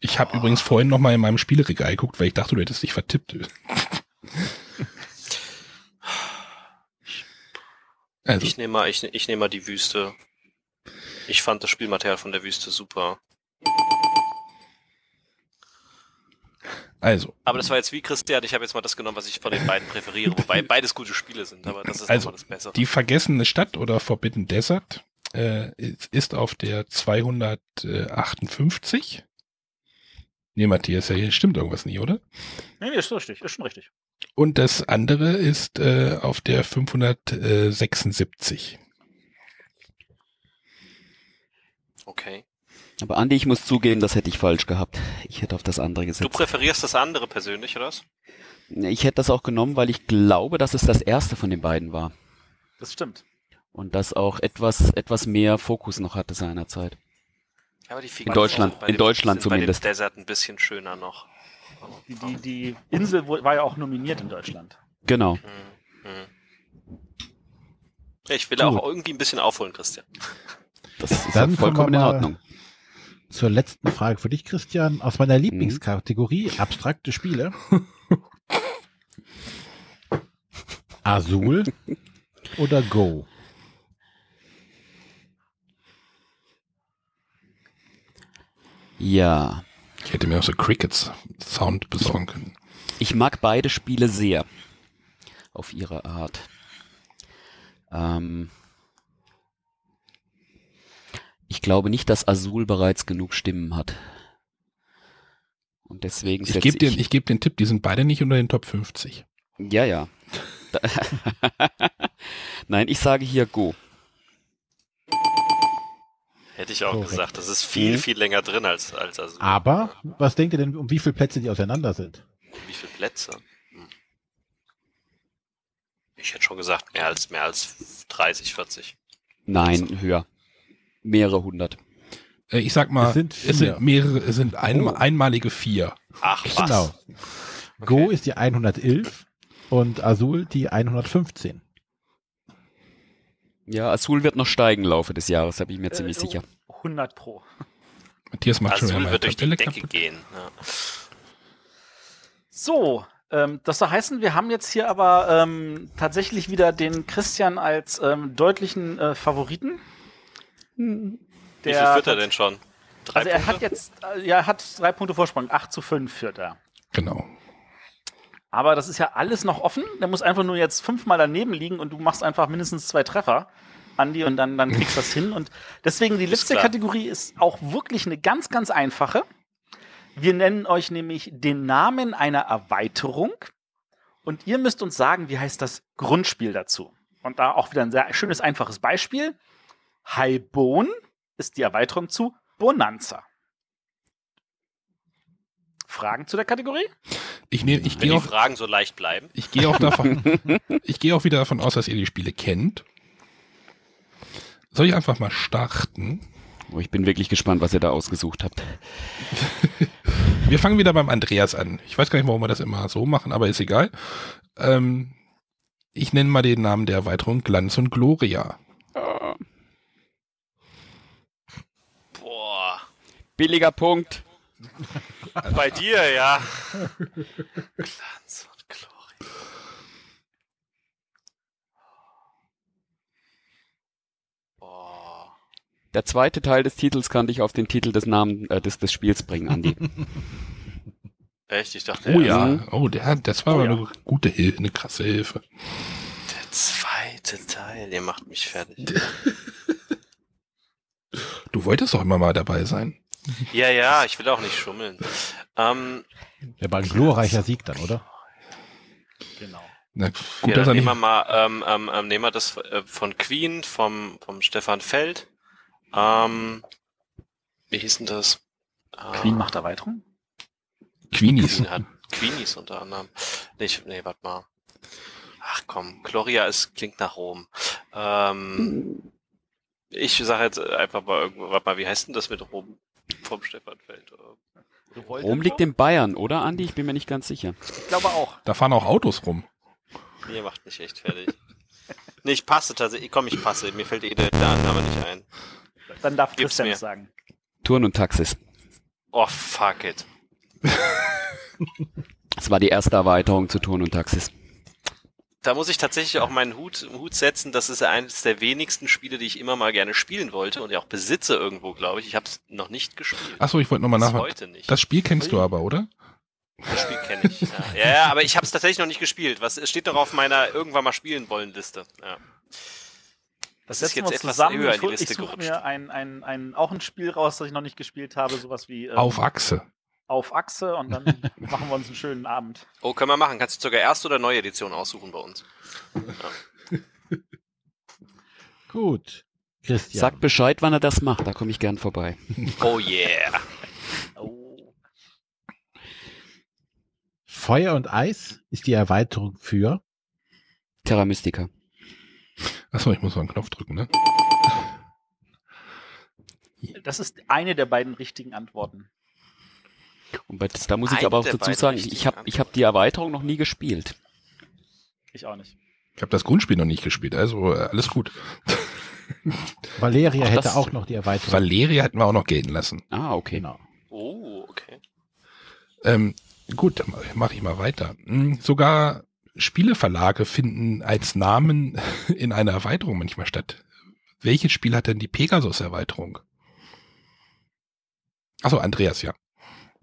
Ich habe übrigens vorhin noch mal in meinem Spieleregal geguckt, weil ich dachte, du hättest dich vertippt. Also, Ich nehme mal, ich, ich nehme mal die Wüste. Ich fand das Spielmaterial von der Wüste super. also, Aber das war jetzt wie Christian, ich habe jetzt mal das genommen, was ich von den beiden präferiere, wobei [laughs] beides gute Spiele sind, aber das ist Also, das Bessere. die vergessene Stadt oder Forbidden Desert äh, ist auf der 258. Nee, Matthias, ja, hier stimmt irgendwas nicht, oder? Nee, nee, ist richtig, ist schon richtig. Und das andere ist äh, auf der 576. Okay. Aber Andi, ich muss zugeben, das hätte ich falsch gehabt. Ich hätte auf das andere Du gesetzt. präferierst das andere persönlich, oder? was? Ich hätte das auch genommen, weil ich glaube, dass es das erste von den beiden war. Das stimmt. Und das auch etwas, etwas mehr Fokus noch hatte seinerzeit. Ja, aber die In Figuren Deutschland- in dem- Deutschland sind zumindest. Bei dem Desert ein bisschen schöner noch. Die, die, die Insel war ja auch nominiert in Deutschland. Genau. Hm, hm. Ich will Gut. auch irgendwie ein bisschen aufholen, Christian. Das ist Dann vollkommen in Ordnung. Zur letzten Frage für dich, Christian. Aus meiner Lieblingskategorie, abstrakte Spiele. [laughs] Azul oder Go? Ja. Ich hätte mir auch so Crickets Sound besorgen können. Ich mag beide Spiele sehr. Auf ihre Art. Ähm, ich glaube nicht, dass Azul bereits genug Stimmen hat. Und deswegen Ich gebe den, ich geb den Tipp, die sind beide nicht unter den Top 50. Ja, ja. [laughs] Nein, ich sage hier Go. Hätte ich auch Korrekt. gesagt. Das ist viel, viel länger drin als, als Azul. Aber, was denkt ihr denn, um wie viele Plätze die auseinander sind? Wie viele Plätze? Hm. Ich hätte schon gesagt, mehr als, mehr als 30, 40. Nein, höher. Mehrere hundert. Äh, ich sag mal, Es sind es sind mehrere, es sind ein, Oh. einmalige vier. Ach, was? Genau. Go ist die 111 und Azul die 115. Ja, Azul wird noch steigen im Laufe des Jahres, da bin ich mir ziemlich Äh, sicher. 100 pro. Matthias macht schon wieder Azul meine wird durch die Tabelle Decke kaputt. gehen. Ja. So, ähm, das soll heißen, wir haben jetzt hier aber ähm, tatsächlich wieder den Christian als ähm, deutlichen äh, Favoriten. Wie Der viel führt er denn schon? Drei Also er Punkte? hat jetzt, äh, ja, er hat drei Punkte Vorsprung, 8 zu 5 führt er. Genau. Aber das ist ja alles noch offen. Der muss einfach nur jetzt fünfmal daneben liegen und du machst einfach mindestens zwei Treffer, Andi, und dann, dann kriegst du das hin. Und deswegen die letzte. Kategorie ist auch wirklich eine ganz, ganz einfache. Wir nennen euch nämlich den Namen einer Erweiterung und ihr müsst uns sagen, wie heißt das Grundspiel dazu. Und da auch wieder ein sehr schönes, einfaches Beispiel. Highbone ist die Erweiterung zu Bonanza. Fragen zu der Kategorie? Ich nehme, ich Wenn gehe die auch, Fragen so leicht bleiben. ich gehe auch davon, [laughs] ich gehe auch wieder davon aus, dass ihr die Spiele kennt. Soll ich einfach mal starten? Oh, ich bin wirklich gespannt, was ihr da ausgesucht habt. [laughs] Wir fangen wieder beim Andreas an. Ich weiß gar nicht, warum wir das immer so machen, aber ist egal. Ähm, ich nenne mal den Namen der Erweiterung Glanz und Gloria. Boah. Billiger Punkt. [laughs] [laughs] Bei dir, ja. Glanz und Glory. Boah. Der zweite Teil des Titels kann dich auf den Titel des Namen äh, des, des Spiels bringen, Andi. [laughs] Echt? Ich dachte, Oh ja, oh, der, das war Oh aber ja. eine gute Hilfe, eine krasse Hilfe. der zweite Teil, der macht mich fertig. [laughs] Du wolltest doch immer mal dabei sein. Ja, ja, ich will auch nicht schummeln. Ähm, Der war ein glorreicher Sieg dann, oder? Genau. Na, ja, gut, dass dann nehmen nicht, wir mal, ähm, ähm, ähm, nehmen wir das äh, von Queen, vom, vom Stefan Feld. Ähm, wie hieß denn das? Äh, Queen macht Erweiterung? Queenies. Queen hat Queenies unter anderem. Nee, ich, nee warte mal. Ach komm, Gloria ist, klingt nach Rom. Ähm, ich sage jetzt einfach mal irgendwo, warte mal, wie heißt denn das mit Rom vom Stefan Feld? Äh, Rom liegt in Bayern, oder Andi? Ich bin mir nicht ganz sicher. Ich glaube auch. Da fahren auch Autos rum. Ihr macht mich echt fertig. [laughs] nee, ich passe tatsächlich. Komm, ich passe. Mir fällt eh der Name nicht ein. Dann darf Gib's Christian mir. es sagen. Turn und Taxis. Oh, fuck it. Das war die erste Erweiterung zu Turn und Taxis. Da muss ich tatsächlich auch meinen Hut, Hut setzen. Das ist ja eines der wenigsten Spiele, die ich immer mal gerne spielen wollte und ja auch besitze irgendwo, glaube ich. Ich habe es noch nicht gespielt. Achso, ich wollte nochmal Bis nachfragen. heute nicht. Das Spiel kennst du aber, oder? Das Spiel kenne ich. Ja. ja, ja, aber ich habe es tatsächlich noch nicht gespielt. Was es steht noch auf meiner irgendwann mal spielen wollen Liste. Ja. Das Das ist setzen jetzt etwas zusammen. höher in Ich, die hol- ich Liste suche gerutscht. mir ein, ein, ein, auch ein Spiel raus, das ich noch nicht gespielt habe. Sowas wie ähm, Auf Achse. Auf Achse und dann [laughs] machen wir uns einen schönen Abend. Oh, können wir machen. Kannst du sogar erste oder neue Edition aussuchen bei uns. Gut. Christian. Sagt Bescheid, wann er das macht, da komme ich gern vorbei. [laughs] Oh yeah. Oh. Feuer und Eis ist die Erweiterung für Terra Mystica. Achso, ich muss mal einen Knopf drücken, ne? Das ist eine der beiden richtigen Antworten. Und bei, da muss ich aber auch dazu sagen, ich habe ich hab die Erweiterung noch nie gespielt. Ich auch nicht. Ich habe das Grundspiel noch nicht gespielt, also äh, alles gut. [laughs] Valeria Ach, hätte auch noch die Erweiterung. Valeria hätten wir auch noch gelten lassen. Ah, okay. Genau. Oh, okay. Ähm, gut, dann mache ich mal weiter. Hm, Sogar Spieleverlage finden als Namen [laughs] in einer Erweiterung manchmal statt. Welches Spiel hat denn die Pegasus-Erweiterung? Achso, Andreas, ja.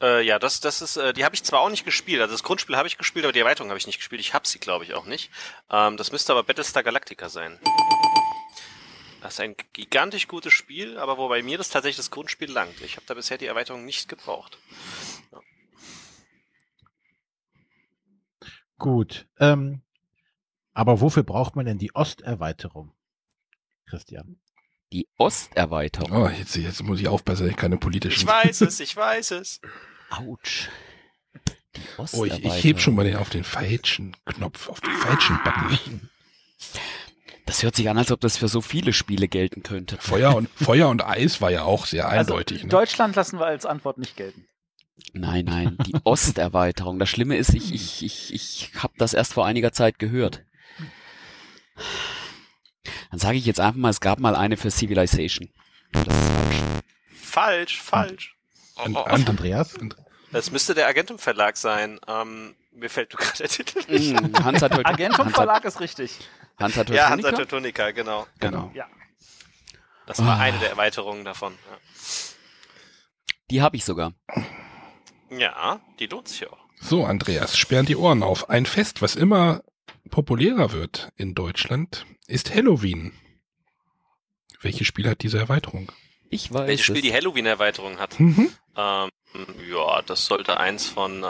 Äh, ja, das, das ist, äh, die habe ich zwar auch nicht gespielt. Also das Grundspiel habe ich gespielt, aber die Erweiterung habe ich nicht gespielt. Ich habe sie, glaube ich, auch nicht. Ähm, das müsste aber Battlestar Galactica sein. Das ist ein gigantisch gutes Spiel, aber wobei mir das tatsächlich das Grundspiel langt. Ich habe da bisher die Erweiterung nicht gebraucht. Gut. Ähm, aber wofür braucht man denn die Osterweiterung? Christian. Die Osterweiterung. Oh, jetzt, jetzt muss ich aufpassen, dass ich keine politischen. Ich weiß es, ich weiß es. Autsch. Die Oh, ich, ich heb schon mal den auf den falschen Knopf, auf den falschen Button. Das hört sich an, als ob das für so viele Spiele gelten könnte. Feuer und, [laughs] Feuer und Eis war ja auch sehr eindeutig. also, ne? Deutschland lassen wir als Antwort nicht gelten. Nein, nein, die [laughs] Osterweiterung. Das Schlimme ist, ich, ich, ich, ich habe das erst vor einiger Zeit gehört. Dann sage ich jetzt einfach mal, es gab mal eine für Civilization. Das ist falsch. Falsch, falsch. An- Oh, oh. an- Andreas? Das müsste der Agentum Verlag sein. Ähm, mir fällt nur [laughs] gerade der Titel nicht. Mm, Hansa Agentum Verlag ist richtig. Hansa Ja, Hansa Teutonica? Teutonica, genau. Genau. Ja. Das war Ah. eine der Erweiterungen davon. Die habe ich sogar. Ja. ja, die lohnt sich auch. So, Andreas, sperren die Ohren auf. Ein Fest, was immer populärer wird in Deutschland, ist Halloween. Welches Spiel hat diese Erweiterung? Ich weiß Welches Spiel es. die Halloween-Erweiterung hat? Mhm. Ähm, ja, das sollte eins von äh,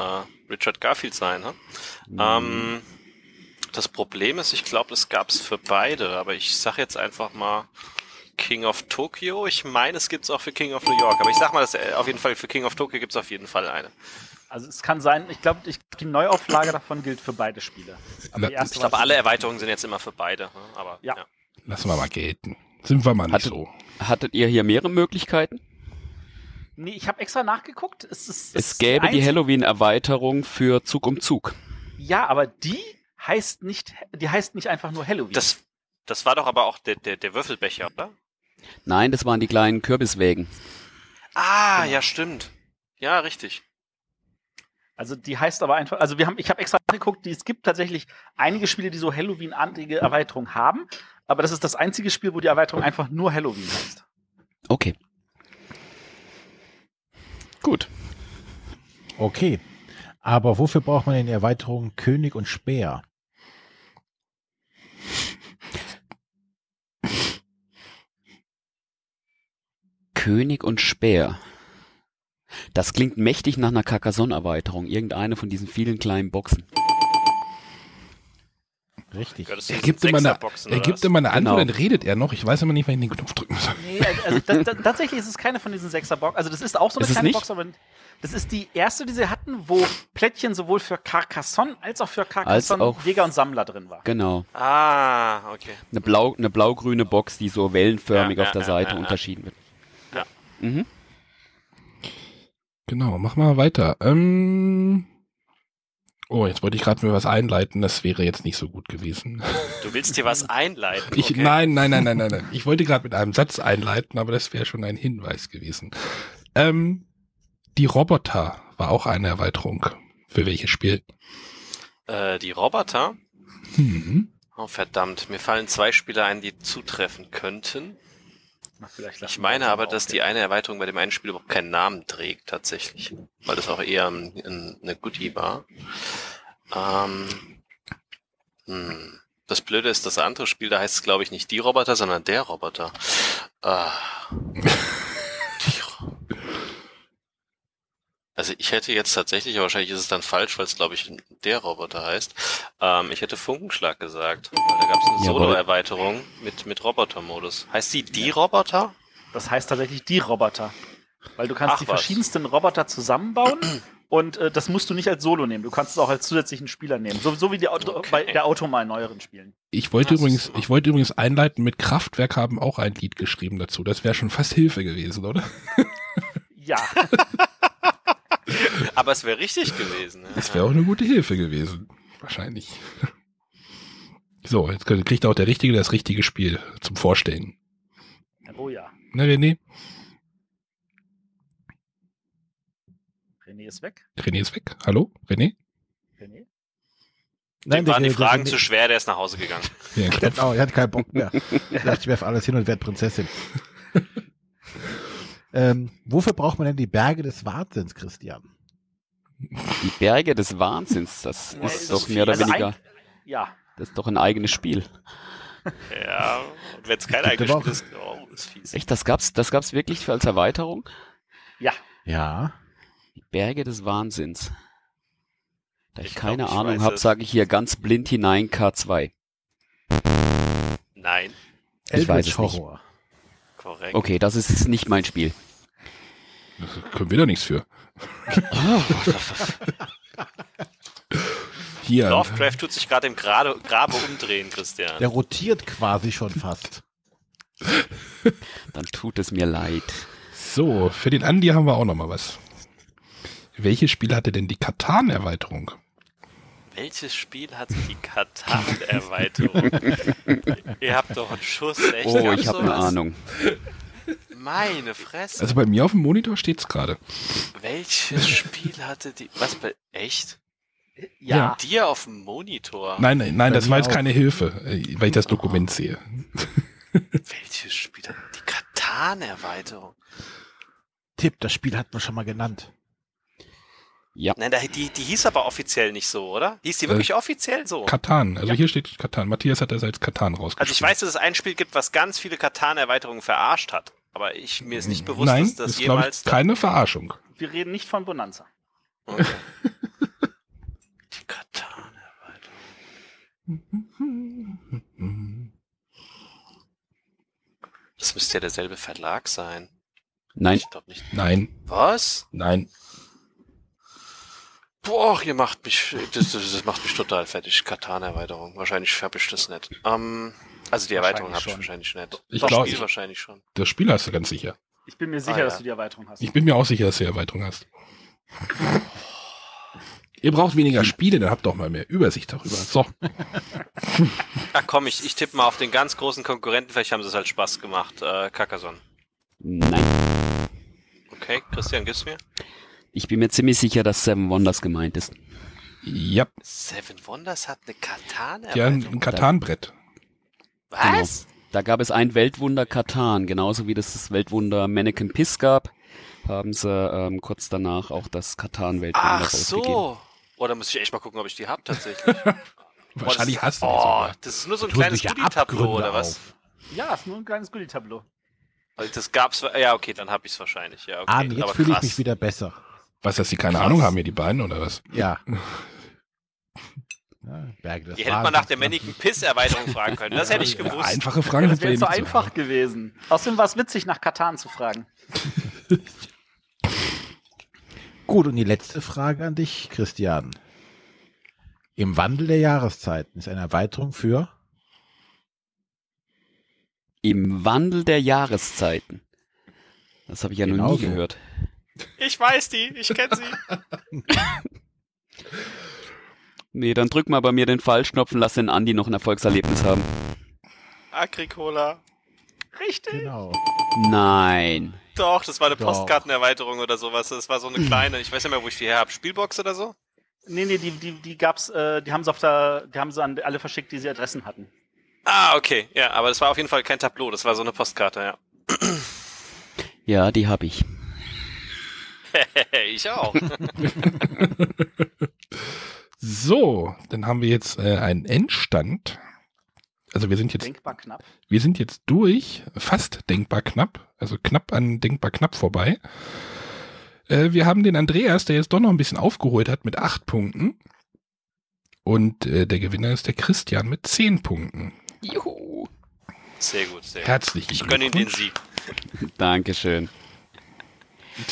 Richard Garfield sein. Ne? Hm, Ähm, das Problem ist, ich glaube, das gab es für beide, aber ich sag jetzt einfach mal King of Tokyo. Ich meine, es gibt's auch für King of New York, aber ich sag mal, dass, äh, auf jeden Fall für King of Tokyo gibt's auf jeden Fall eine. Also es kann sein, ich glaube, ich, die Neuauflage davon gilt für beide Spiele. Erste Ich glaube, alle Erweiterungen sind jetzt immer für beide. Ne? Aber Ja. ja. Lassen wir mal gelten. Sind wir mal nicht Hatte- so. Hattet ihr hier mehrere Möglichkeiten? Nee, ich habe extra nachgeguckt. Es, ist, Es ist gäbe die Halloween-Erweiterung für Zug um Zug. Ja, aber die heißt nicht, die heißt nicht einfach nur Halloween. Das, das war doch aber auch der, der, der Würfelbecher, oder? Nein, das waren die kleinen Kürbiswägen. Ah, Genau. ja, stimmt. Ja, richtig. Also die heißt aber einfach, also wir haben, ich habe extra geguckt, die, es gibt tatsächlich einige Spiele, die so Halloween-artige Erweiterungen haben, aber das ist das einzige Spiel, wo die Erweiterung einfach nur Halloween heißt. Okay. Gut. Okay. Aber wofür braucht man denn die Erweiterung König und Speer? König und Speer. Das klingt mächtig nach einer Carcassonne-Erweiterung. Irgendeine von diesen vielen kleinen Boxen. Richtig. Ja, das Er gibt immer eine, Sechserboxen, er gibt immer eine Antwort, Genau. dann redet er noch. Ich weiß immer nicht, wann ich den Knopf drücken soll. Nee, also das, das, tatsächlich ist es keine von diesen Sechser-Box. Also das ist auch so eine Ist kleine? Box, aber das ist die erste, die sie hatten, wo Plättchen sowohl für Carcassonne als auch für Carcassonne auch- Jäger und Sammler drin war. Genau. Ah, okay. Eine, blau, eine blau-grüne Box, die so wellenförmig Ja, auf der ja, Seite ja, ja. unterschieden wird. Ja. Mhm. Genau, mach mal weiter. Ähm, oh, jetzt wollte ich gerade mir was einleiten. Das wäre jetzt nicht so gut gewesen. Du willst dir was einleiten. Ich, okay. Nein, nein, nein, nein, nein, nein. Ich wollte gerade mit einem Satz einleiten, aber das wäre schon ein Hinweis gewesen. Ähm, die Roboter war auch eine Erweiterung. Für welches Spiel? Äh, die Roboter. Mhm. Oh, verdammt. Mir fallen zwei Spiele ein, die zutreffen könnten. Ich meine aber, dass die eine Erweiterung bei dem einen Spiel überhaupt keinen Namen trägt, tatsächlich. Weil das auch eher ein, ein, eine Goodie war. Ähm, hm. Das Blöde ist, das andere Spiel, da heißt es, glaube ich, nicht die Roboter, sondern der Roboter. Ah. [laughs] Die Ro- Also ich hätte jetzt tatsächlich, aber wahrscheinlich ist es dann falsch, weil es glaube ich der Roboter heißt. Ähm, ich hätte Funkenschlag gesagt. Weil da gab es eine. Solo-Erweiterung mit, mit Roboter-Modus. Heißt die die Roboter? Das heißt tatsächlich die Roboter. Weil du kannst Ach, die was. verschiedensten Roboter zusammenbauen [clears throat] und äh, das musst du nicht als Solo nehmen. Du kannst es auch als zusätzlichen Spieler nehmen. So, so wie die Auto, Okay. bei der Auto mal in neueren Spielen. Ich wollte Das übrigens, ich wollte übrigens einleiten, mit Kraftwerk haben auch ein Lied geschrieben dazu. Das wäre schon fast Hilfe gewesen, oder? Ja, [laughs] [laughs] Aber es wäre richtig gewesen. Das wäre auch eine gute Hilfe gewesen. Wahrscheinlich. So, jetzt kriegt auch der Richtige das richtige Spiel zum Vorstellen. oh ja. Ne, René? René ist weg. René ist weg. Hallo? René? René? Dem waren die Fragen zu schwer, der ist nach Hause gegangen. [laughs] Ja. Genau, er hat keinen Bock mehr. Dachte, ich werf alles hin und werde Prinzessin. [laughs] ähm, wofür braucht man denn die Berge des Wahnsinns, Christian? Die Berge des Wahnsinns, das Ja, ist es doch ist mehr oder. Also weniger, ein- Ja, das ist doch ein eigenes Spiel. Ja, und wenn es kein eigenes Spiel ist, oh, ist fies. Echt, das gab's, das gab's wirklich für als Erweiterung? ja. Ja. Die Berge des Wahnsinns. Da ich, Ich glaub, keine ich Ahnung weiß habe, sage ich hier ganz blind hinein K2. Nein, Ich weiß Eldritch es nicht. Korrekt. Okay, das ist nicht mein Spiel. Da können wir da nichts für. [laughs] Hier. Lovecraft tut sich gerade im Grade, Grabe umdrehen, Christian. Der rotiert quasi schon fast. [laughs] Dann tut es mir leid. So, für den Andi haben wir auch noch mal was. Welches Spiel hatte denn die Katan-Erweiterung? Welches Spiel hat die Katan-Erweiterung? [laughs] Ihr habt doch einen Schuss, echt? Oh, ich habe eine? Ahnung. Meine Fresse. Also bei mir auf dem Monitor steht's gerade. Welches Spiel hatte die. Was bei. Echt? Ja. Dir auf dem Monitor? Nein, nein, nein, Bei das war jetzt auch. keine Hilfe, äh, weil ich das Dokument sehe. [laughs] Welches Spiel hat die Katan-Erweiterung? Tipp, das Spiel hat man schon mal genannt. Ja, Nein, da- die, die hieß aber offiziell nicht so, oder? Hieß die wirklich offiziell so? Katan, also Ja. hier steht Katan. Matthias hat das als Katan rausgeschrieben. Also ich weiß, dass es ein Spiel gibt, was ganz viele Katan-Erweiterungen verarscht hat. Aber ich, mir ist nicht bewusst, Nein, dass das ist jemals... ich keine Verarschung. Wir reden nicht von Bonanza. Okay. die [laughs] Katan-Erweiterung. Das müsste ja derselbe Verlag sein. nein, Ich glaube nicht. Nein, Was? nein. Boah, ihr macht mich, das, das, das macht mich total fertig. Katan-Erweiterung. Wahrscheinlich habe ich das nicht. Ähm, also die Erweiterung habe ich Wahrscheinlich nicht. Ich Doch, glaub- Spiel wahrscheinlich schon. Das Spiel hast du ganz sicher. Ich bin mir sicher, Ah, ja. dass du die Erweiterung hast. Ich bin mir auch sicher, dass du die Erweiterung hast. [laughs] Ihr braucht weniger Spiele, dann habt doch mal mehr Übersicht darüber. So, [laughs] Ach komm, ich, ich tippe mal auf den ganz großen Konkurrenten, vielleicht haben sie es halt Spaß gemacht. Äh, Carcassonne. nein. Okay, Christian, gib's mir. Ich bin mir ziemlich sicher, dass Seven Wonders gemeint ist. ja, Seven Wonders hat eine katan die haben ein Katan-Brett. Was? Da gab es ein Weltwunder Katan, genauso wie das das Weltwunder Mannequin Piss gab, haben sie ähm, kurz danach auch das Katan-Weltwunder Ach so. Oh, da muss ich echt mal gucken, ob ich die hab tatsächlich. [laughs] Wahrscheinlich oh, hast du die Oh, sogar. das ist nur so ein kleines ja Goodie-Tableau, oder was? auf. Ja, ist nur ein kleines Goodie-Tableau. Also Das gab's, ja okay, dann hab ich's wahrscheinlich. Ja, okay. Arne, jetzt fühle ich mich wieder besser. Was, dass sie keine Ahnung haben, hier die beiden, oder was? Ja. [laughs] ja Berge des Ihr hättet mal nach der. Mannequin Piss-Erweiterung fragen können. Das hätte ich Ja, gewusst. einfache Fragen Das wäre nicht einfach gewesen. Außerdem war es witzig, nach Katan zu fragen. [laughs] Gut, und die letzte Frage an dich, Christian. Im Wandel der Jahreszeiten ist eine Erweiterung für Im Wandel der Jahreszeiten. Das habe ich ja noch Genau nie so. gehört. Ich weiß die, ich kenne sie. [laughs] Nee, dann drück mal bei mir den Falschknopf und lass den Andi noch ein Erfolgserlebnis haben. Agricola. Richtig. genau. Nein. Doch, das war eine Doch. Postkartenerweiterung oder sowas. Das war so eine kleine, ich weiß nicht mehr, wo ich die her habe. Spielbox oder so? Nee, nee, die, die, die gab's, äh, die haben sie auf der, die haben sie an alle verschickt, die sie Adressen hatten. Ah, okay. Ja, aber das war auf jeden Fall kein Tableau, das war so eine Postkarte, ja. Ja, die habe ich. [laughs] ich auch. [laughs] So, dann haben wir jetzt äh, einen Endstand. Also wir sind jetzt, Denkbar knapp. wir sind jetzt durch, fast denkbar knapp, also knapp an denkbar knapp vorbei. Äh, wir haben den Andreas, der jetzt doch noch ein bisschen aufgeholt hat mit acht Punkten. Und äh, der Gewinner ist der Christian mit zehn Punkten. Juhu. Sehr gut, sehr gut. Herzlichen Ich gönne ihm den. Sieg. Dankeschön.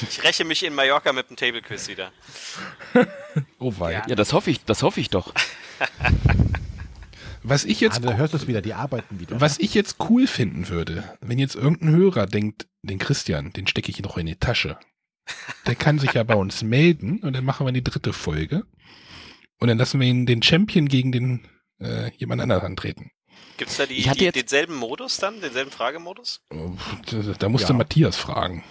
Ich räche mich in Mallorca mit dem Table Quiz wieder. Oh wei. Ja. Ja, das hoffe ich, das hoffe ich doch. [laughs] Was ich jetzt Ah, da hörst du es wieder, die arbeiten wieder. Was ich jetzt cool finden würde, wenn jetzt irgendein Hörer denkt, den Christian, den stecke ich noch in die Tasche. Der kann sich ja bei uns melden und dann machen wir die dritte Folge. Und dann lassen wir ihn den Champion gegen den äh, jemand anderen antreten. Gibt's da die, Ich hatte die, jetzt- denselben Modus dann, denselben Fragemodus? Oh, Da, da musste Ja. Matthias fragen.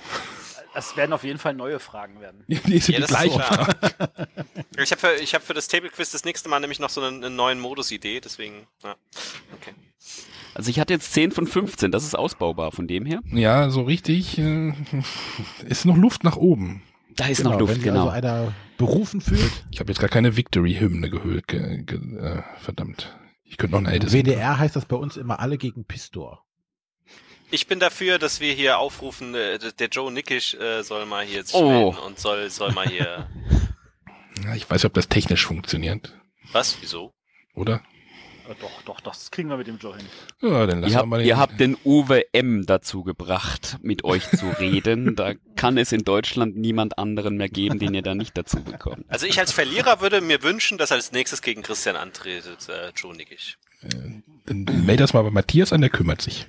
Es werden auf jeden Fall neue Fragen werden. [laughs] Die sind Ja, die das ist gleichen. [laughs] Fragen. Ich habe für, ich hab für das Table Quiz das nächste Mal nämlich noch so einen, einen neuen Modus-Idee, deswegen, ja. Okay. Also ich hatte jetzt 10 von 15, das ist ausbaubar von dem her. Ja, so richtig äh, ist noch Luft nach oben. Da ist genau, noch Luft, wenn sich genau. also einer berufen fühlt, Ich habe jetzt gar keine Victory-Hymne gehört. Ge, ge, äh, verdammt. Ich könnte noch eine. WDR heißt das bei uns immer alle gegen Pistor. Ich bin dafür, dass wir hier aufrufen, äh, der Joe Nickisch äh, soll mal hier sich Oh. und soll, soll mal hier. Ja, ich weiß nicht, ob das technisch funktioniert. Was? Wieso? Oder? Äh, doch, doch, das kriegen wir mit dem Joe hin. Ja, dann lassen Ihr wir habt, mal den. ihr habt den Uwe M. dazu gebracht, mit euch zu reden. [laughs] Da kann es in Deutschland niemand anderen mehr geben, den ihr da nicht dazu bekommt. Also ich als Verlierer würde mir wünschen, dass als nächstes gegen Christian antretet, äh, Joe Nickisch. Dann meld das mal bei Matthias an, der kümmert sich.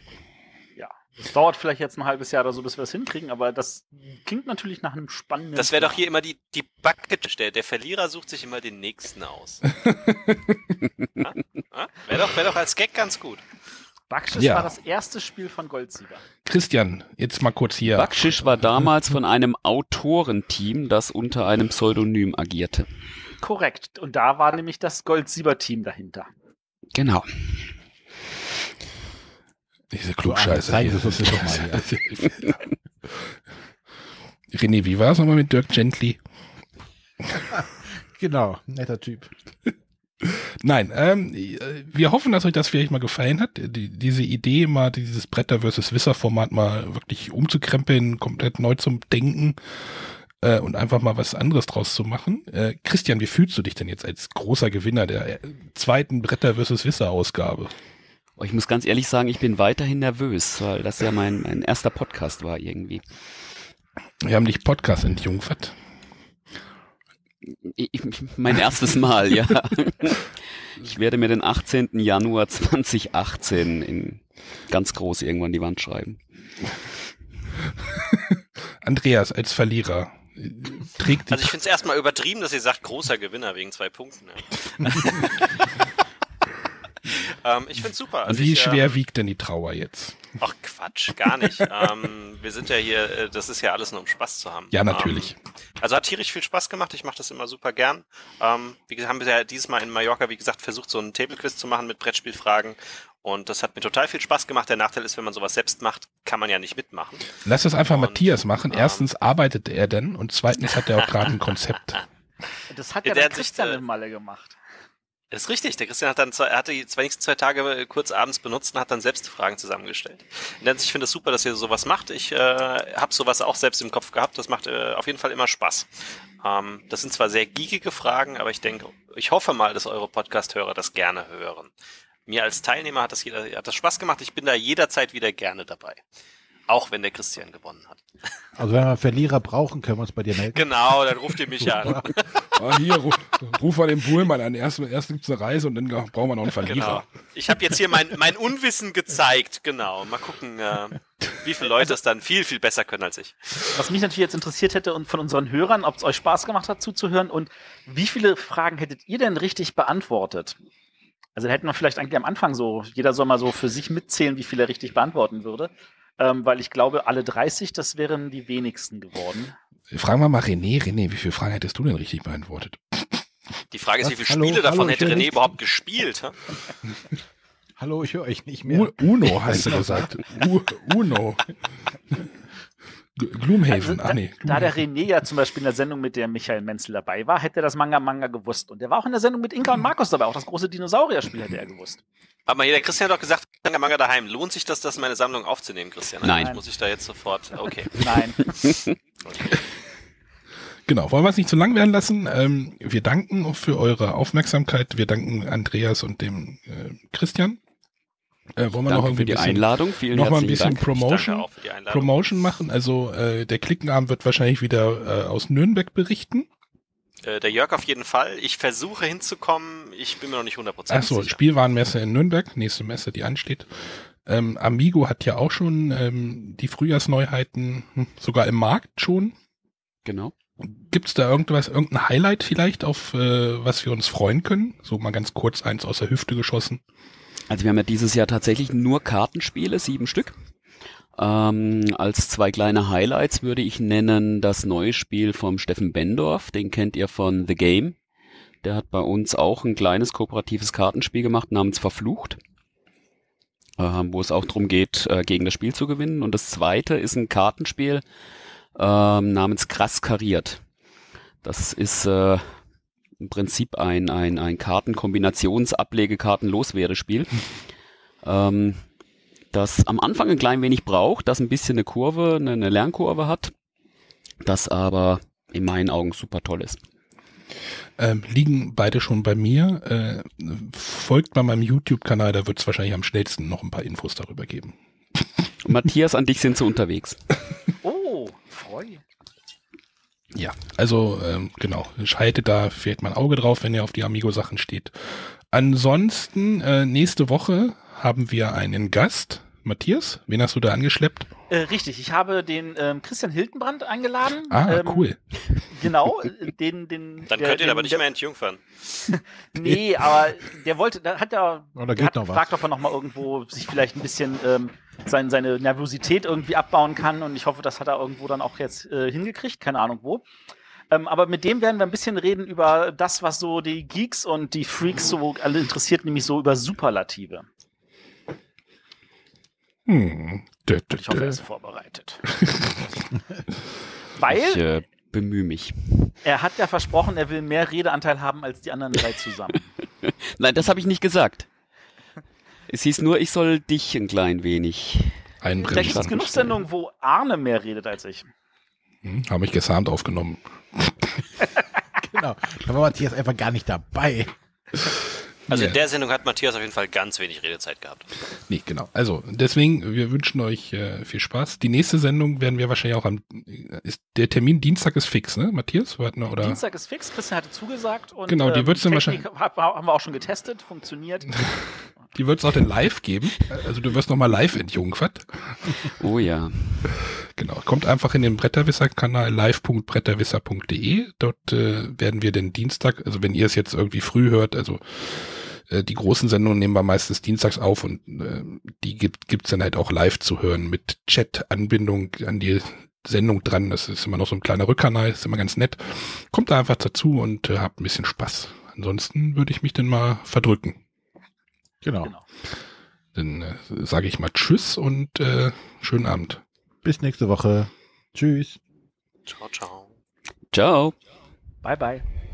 Es dauert vielleicht jetzt ein halbes Jahr oder so, bis wir es hinkriegen, aber das klingt natürlich nach einem spannenden. Das wäre doch hier immer die, die Bucket. Der, der Verlierer sucht sich immer den nächsten aus. [laughs] Wäre doch, wär doch als Gag ganz gut. Backschisch Ja. war das erste Spiel von Goldsieger. Christian, jetzt mal kurz hier. Backschisch war damals von einem Autorenteam, das unter einem Pseudonym agierte. Korrekt. Und da war nämlich das Goldsieber-Team dahinter. Genau. Diese Klugscheiße. zeigen hier. Doch mal [laughs] René, wie war es nochmal mit Dirk Gently? [laughs] Genau, netter Typ. [laughs] Nein, ähm, äh, wir hoffen, dass euch das vielleicht mal gefallen hat. Die, diese Idee, mal dieses Bretter versus Wisser-Format mal wirklich umzukrempeln, komplett neu zum Denken äh, und einfach mal was anderes draus zu machen. Äh, Christian, wie fühlst du dich denn jetzt als großer Gewinner der äh, zweiten Bretter versus Wisser-Ausgabe? Oh, Ich muss ganz ehrlich sagen, ich bin weiterhin nervös, weil das ja mein, mein erster Podcast war irgendwie. Wir haben dich Podcast entjungfert. Ich, mein erstes Mal, ja. [laughs] Ich werde mir den 18. Januar 2018 in ganz groß irgendwann die Wand schreiben. [laughs] Andreas als Verlierer äh, trägt Also ich finde es erstmal übertrieben, dass ihr sagt, großer Gewinner wegen zwei Punkten. [laughs] [laughs] Ähm, ich finde es super. Also Wie ich, schwer ähm, wiegt denn die Trauer jetzt? Ach Quatsch, gar nicht. ähm, wir sind ja hier, äh, das ist ja alles nur um Spaß zu haben. Ja, natürlich. Ähm, also hat tierisch viel Spaß gemacht. Ich mache das immer super gern. Ähm, wie gesagt, haben wir ja dieses Mal in Mallorca, wie gesagt, versucht, so einen Table-Quiz zu machen mit Brettspielfragen. Und das hat mir total viel Spaß gemacht. Der Nachteil ist, wenn man sowas selbst macht, kann man ja nicht mitmachen. Lass das einfach Und, Matthias machen. ähm, Erstens arbeitet er denn und zweitens hat er auch gerade ein Konzept. Das hat Ja, ja, der der hat sich, Christian äh, in Malle gemacht. Das ist richtig. Der Christian hat dann zwei, hatte die zwei nächsten zwei Tage äh, kurz abends benutzt und hat dann selbst Fragen zusammengestellt. Und ich finde es super, dass ihr sowas macht. Ich äh, habe sowas auch selbst im Kopf gehabt. Das macht äh, auf jeden Fall immer Spaß. Ähm, das sind zwar sehr geekige Fragen, aber ich denke, ich hoffe mal, dass eure Podcast-Hörer das gerne hören. Mir als Teilnehmer hat das, jeder, hat das Spaß gemacht. Ich bin da jederzeit wieder gerne dabei. Auch wenn der Christian gewonnen hat. Also wenn wir einen Verlierer brauchen, können wir uns bei dir melden. Genau, dann ruft ihr mich an. Ah, hier, ruf, ruf mal den Buhlmann an. Erst, erst gibt's eine Reise und dann brauchen wir noch einen Genau. Verlierer. Ich habe jetzt hier mein, mein Unwissen gezeigt, genau. Mal gucken, äh, wie viele Leute es dann viel, viel besser können als ich. Was mich natürlich jetzt interessiert hätte und von unseren Hörern, ob es euch Spaß gemacht hat zuzuhören und wie viele Fragen hättet ihr denn richtig beantwortet? Also da hätten wir vielleicht eigentlich am Anfang so, jeder soll mal so für sich mitzählen, wie viel er richtig beantworten würde. Ähm, weil ich glaube, alle 30, das wären die wenigsten geworden. Fragen wir mal René. René, wie viele Fragen hättest du denn richtig beantwortet? Die Frage ist, Was? wie viele Hallo, Spiele davon hallo, ich hätte René nichts. überhaupt gespielt? hä? Hallo, ich höre euch nicht U mehr. Uno hast du gesagt. [laughs] U Uno. Gloomhaven. Also, ah, nee. Da der Gloomhaven. René ja zum Beispiel in der Sendung mit der Michael Menzel dabei war, hätte er das Manga Manga gewusst. Und der war auch in der Sendung mit Inka und Markus dabei. Auch das große Dinosaurierspiel hätte er gewusst. Aber hier, der Christian hat doch gesagt, Manga Manga daheim. Lohnt sich das, das in meine Sammlung aufzunehmen, Christian? Nein. Eigentlich Muss ich da jetzt sofort, okay. [laughs] Nein. [laughs] Genau, wollen wir es nicht zu lang werden lassen. Ähm, wir danken für eure Aufmerksamkeit. Wir danken Andreas und dem äh, Christian. Äh, wollen wir noch Danke irgendwie für die ein bisschen, Einladung. Vielen noch mal ein bisschen Dank. Promotion. Promotion machen? Also äh, der Klickenabend wird wahrscheinlich wieder äh, aus Nürnberg berichten. Äh, der Jörg auf jeden Fall. Ich versuche hinzukommen. Ich bin mir noch nicht 100% Achso, sicher. Spielwarenmesse in Nürnberg, nächste Messe, die ansteht. Ähm, Amigo hat ja auch schon ähm, die Frühjahrsneuheiten, hm, sogar im Markt schon. Genau. Gibt's da irgendwas, irgendein Highlight vielleicht, auf äh, was wir uns freuen können? So mal ganz kurz eins aus der Hüfte geschossen. Also wir haben ja dieses Jahr tatsächlich nur Kartenspiele, sieben Stück. Ähm, als zwei kleine Highlights würde ich nennen das neue Spiel vom Steffen Bendorf, den kennt ihr von The Game. Der hat bei uns auch ein kleines kooperatives Kartenspiel gemacht namens Verflucht, ähm, wo es auch darum geht, äh, gegen das Spiel zu gewinnen. Und das zweite ist ein Kartenspiel ähm, namens Krass Kariert. Das ist äh, im Prinzip ein, ein, ein Kartenkombinations-Ablegekarten-Loswerdespiel, [laughs] ähm, das am Anfang ein klein wenig braucht, das ein bisschen eine Kurve, eine, eine Lernkurve hat, das aber in meinen Augen super toll ist. Ähm, liegen beide schon bei mir. Äh, folgt mal meinem YouTube-Kanal, da wird's wahrscheinlich am schnellsten noch ein paar Infos darüber geben. Matthias, an dich sind sie unterwegs. [laughs] Oh, Freu. Ja, also ähm, genau, schaltet da vielleicht mal ein Auge drauf, wenn ihr auf die Amigo-Sachen steht. Ansonsten, äh, nächste Woche haben wir einen Gast. Matthias, wen hast du da angeschleppt? Äh, richtig, ich habe den ähm, Christian Hildenbrand eingeladen. Ah, ähm, cool. [laughs] Genau, den, den. Dann der- könnt ihr ihn den, aber nicht der, mehr entjungfern. [laughs] Nee, aber der wollte, da hat ja, Oh, da der geht hat noch was. gefragt, ob er noch mal irgendwo sich vielleicht ein bisschen ähm, sein, seine Nervosität irgendwie abbauen kann und ich hoffe, das hat er irgendwo dann auch jetzt äh, hingekriegt, keine Ahnung wo. Ähm, aber mit dem werden wir ein bisschen reden über das, was so die Geeks und die Freaks so alle interessiert, nämlich so über Superlative. Hm. Dö, dö, ich hoffe, er ist vorbereitet. [laughs] Weil Ich äh, bemühe mich. er hat ja versprochen, er will mehr Redeanteil haben als die anderen drei zusammen. [laughs] Nein, das habe ich nicht gesagt. Es hieß nur, ich soll dich ein klein wenig. Da gibt es genug Sendungen, wo Arne mehr redet als ich. Hm, Habe ich gestern Abend aufgenommen. [laughs] Genau. Da war Matthias einfach gar nicht dabei. Also Ja. in der Sendung hat Matthias auf jeden Fall ganz wenig Redezeit gehabt. Nee, genau. Also deswegen, wir wünschen euch äh, viel Spaß. Die nächste Sendung werden wir wahrscheinlich auch am. Ist, der Termin Dienstag ist fix, ne, Matthias? Warten wir, oder? Dienstag ist fix, Christian hatte zugesagt. Und, Genau, die ähm, wird's dann Technik hab- haben wir auch schon getestet, funktioniert. [laughs] Die wird es auch dann live geben. Also du wirst nochmal live entjungfert. Oh ja. Genau. Kommt einfach in den Bretterwisser-Kanal live.bretterwisser.de. Dort äh, werden wir den Dienstag, also wenn ihr es jetzt irgendwie früh hört, also äh, die großen Sendungen nehmen wir meistens dienstags auf und äh, die gibt gibt's dann halt auch live zu hören mit Chat-Anbindung an die Sendung dran. Das ist immer noch so ein kleiner Rückkanal, ist immer ganz nett. Kommt da einfach dazu und äh, habt ein bisschen Spaß. Ansonsten würde ich mich dann mal verdrücken. Genau. Genau. Dann äh, sage ich mal Tschüss und äh, schönen Abend. Bis nächste Woche. Tschüss. Ciao, ciao. Ciao. Bye, bye.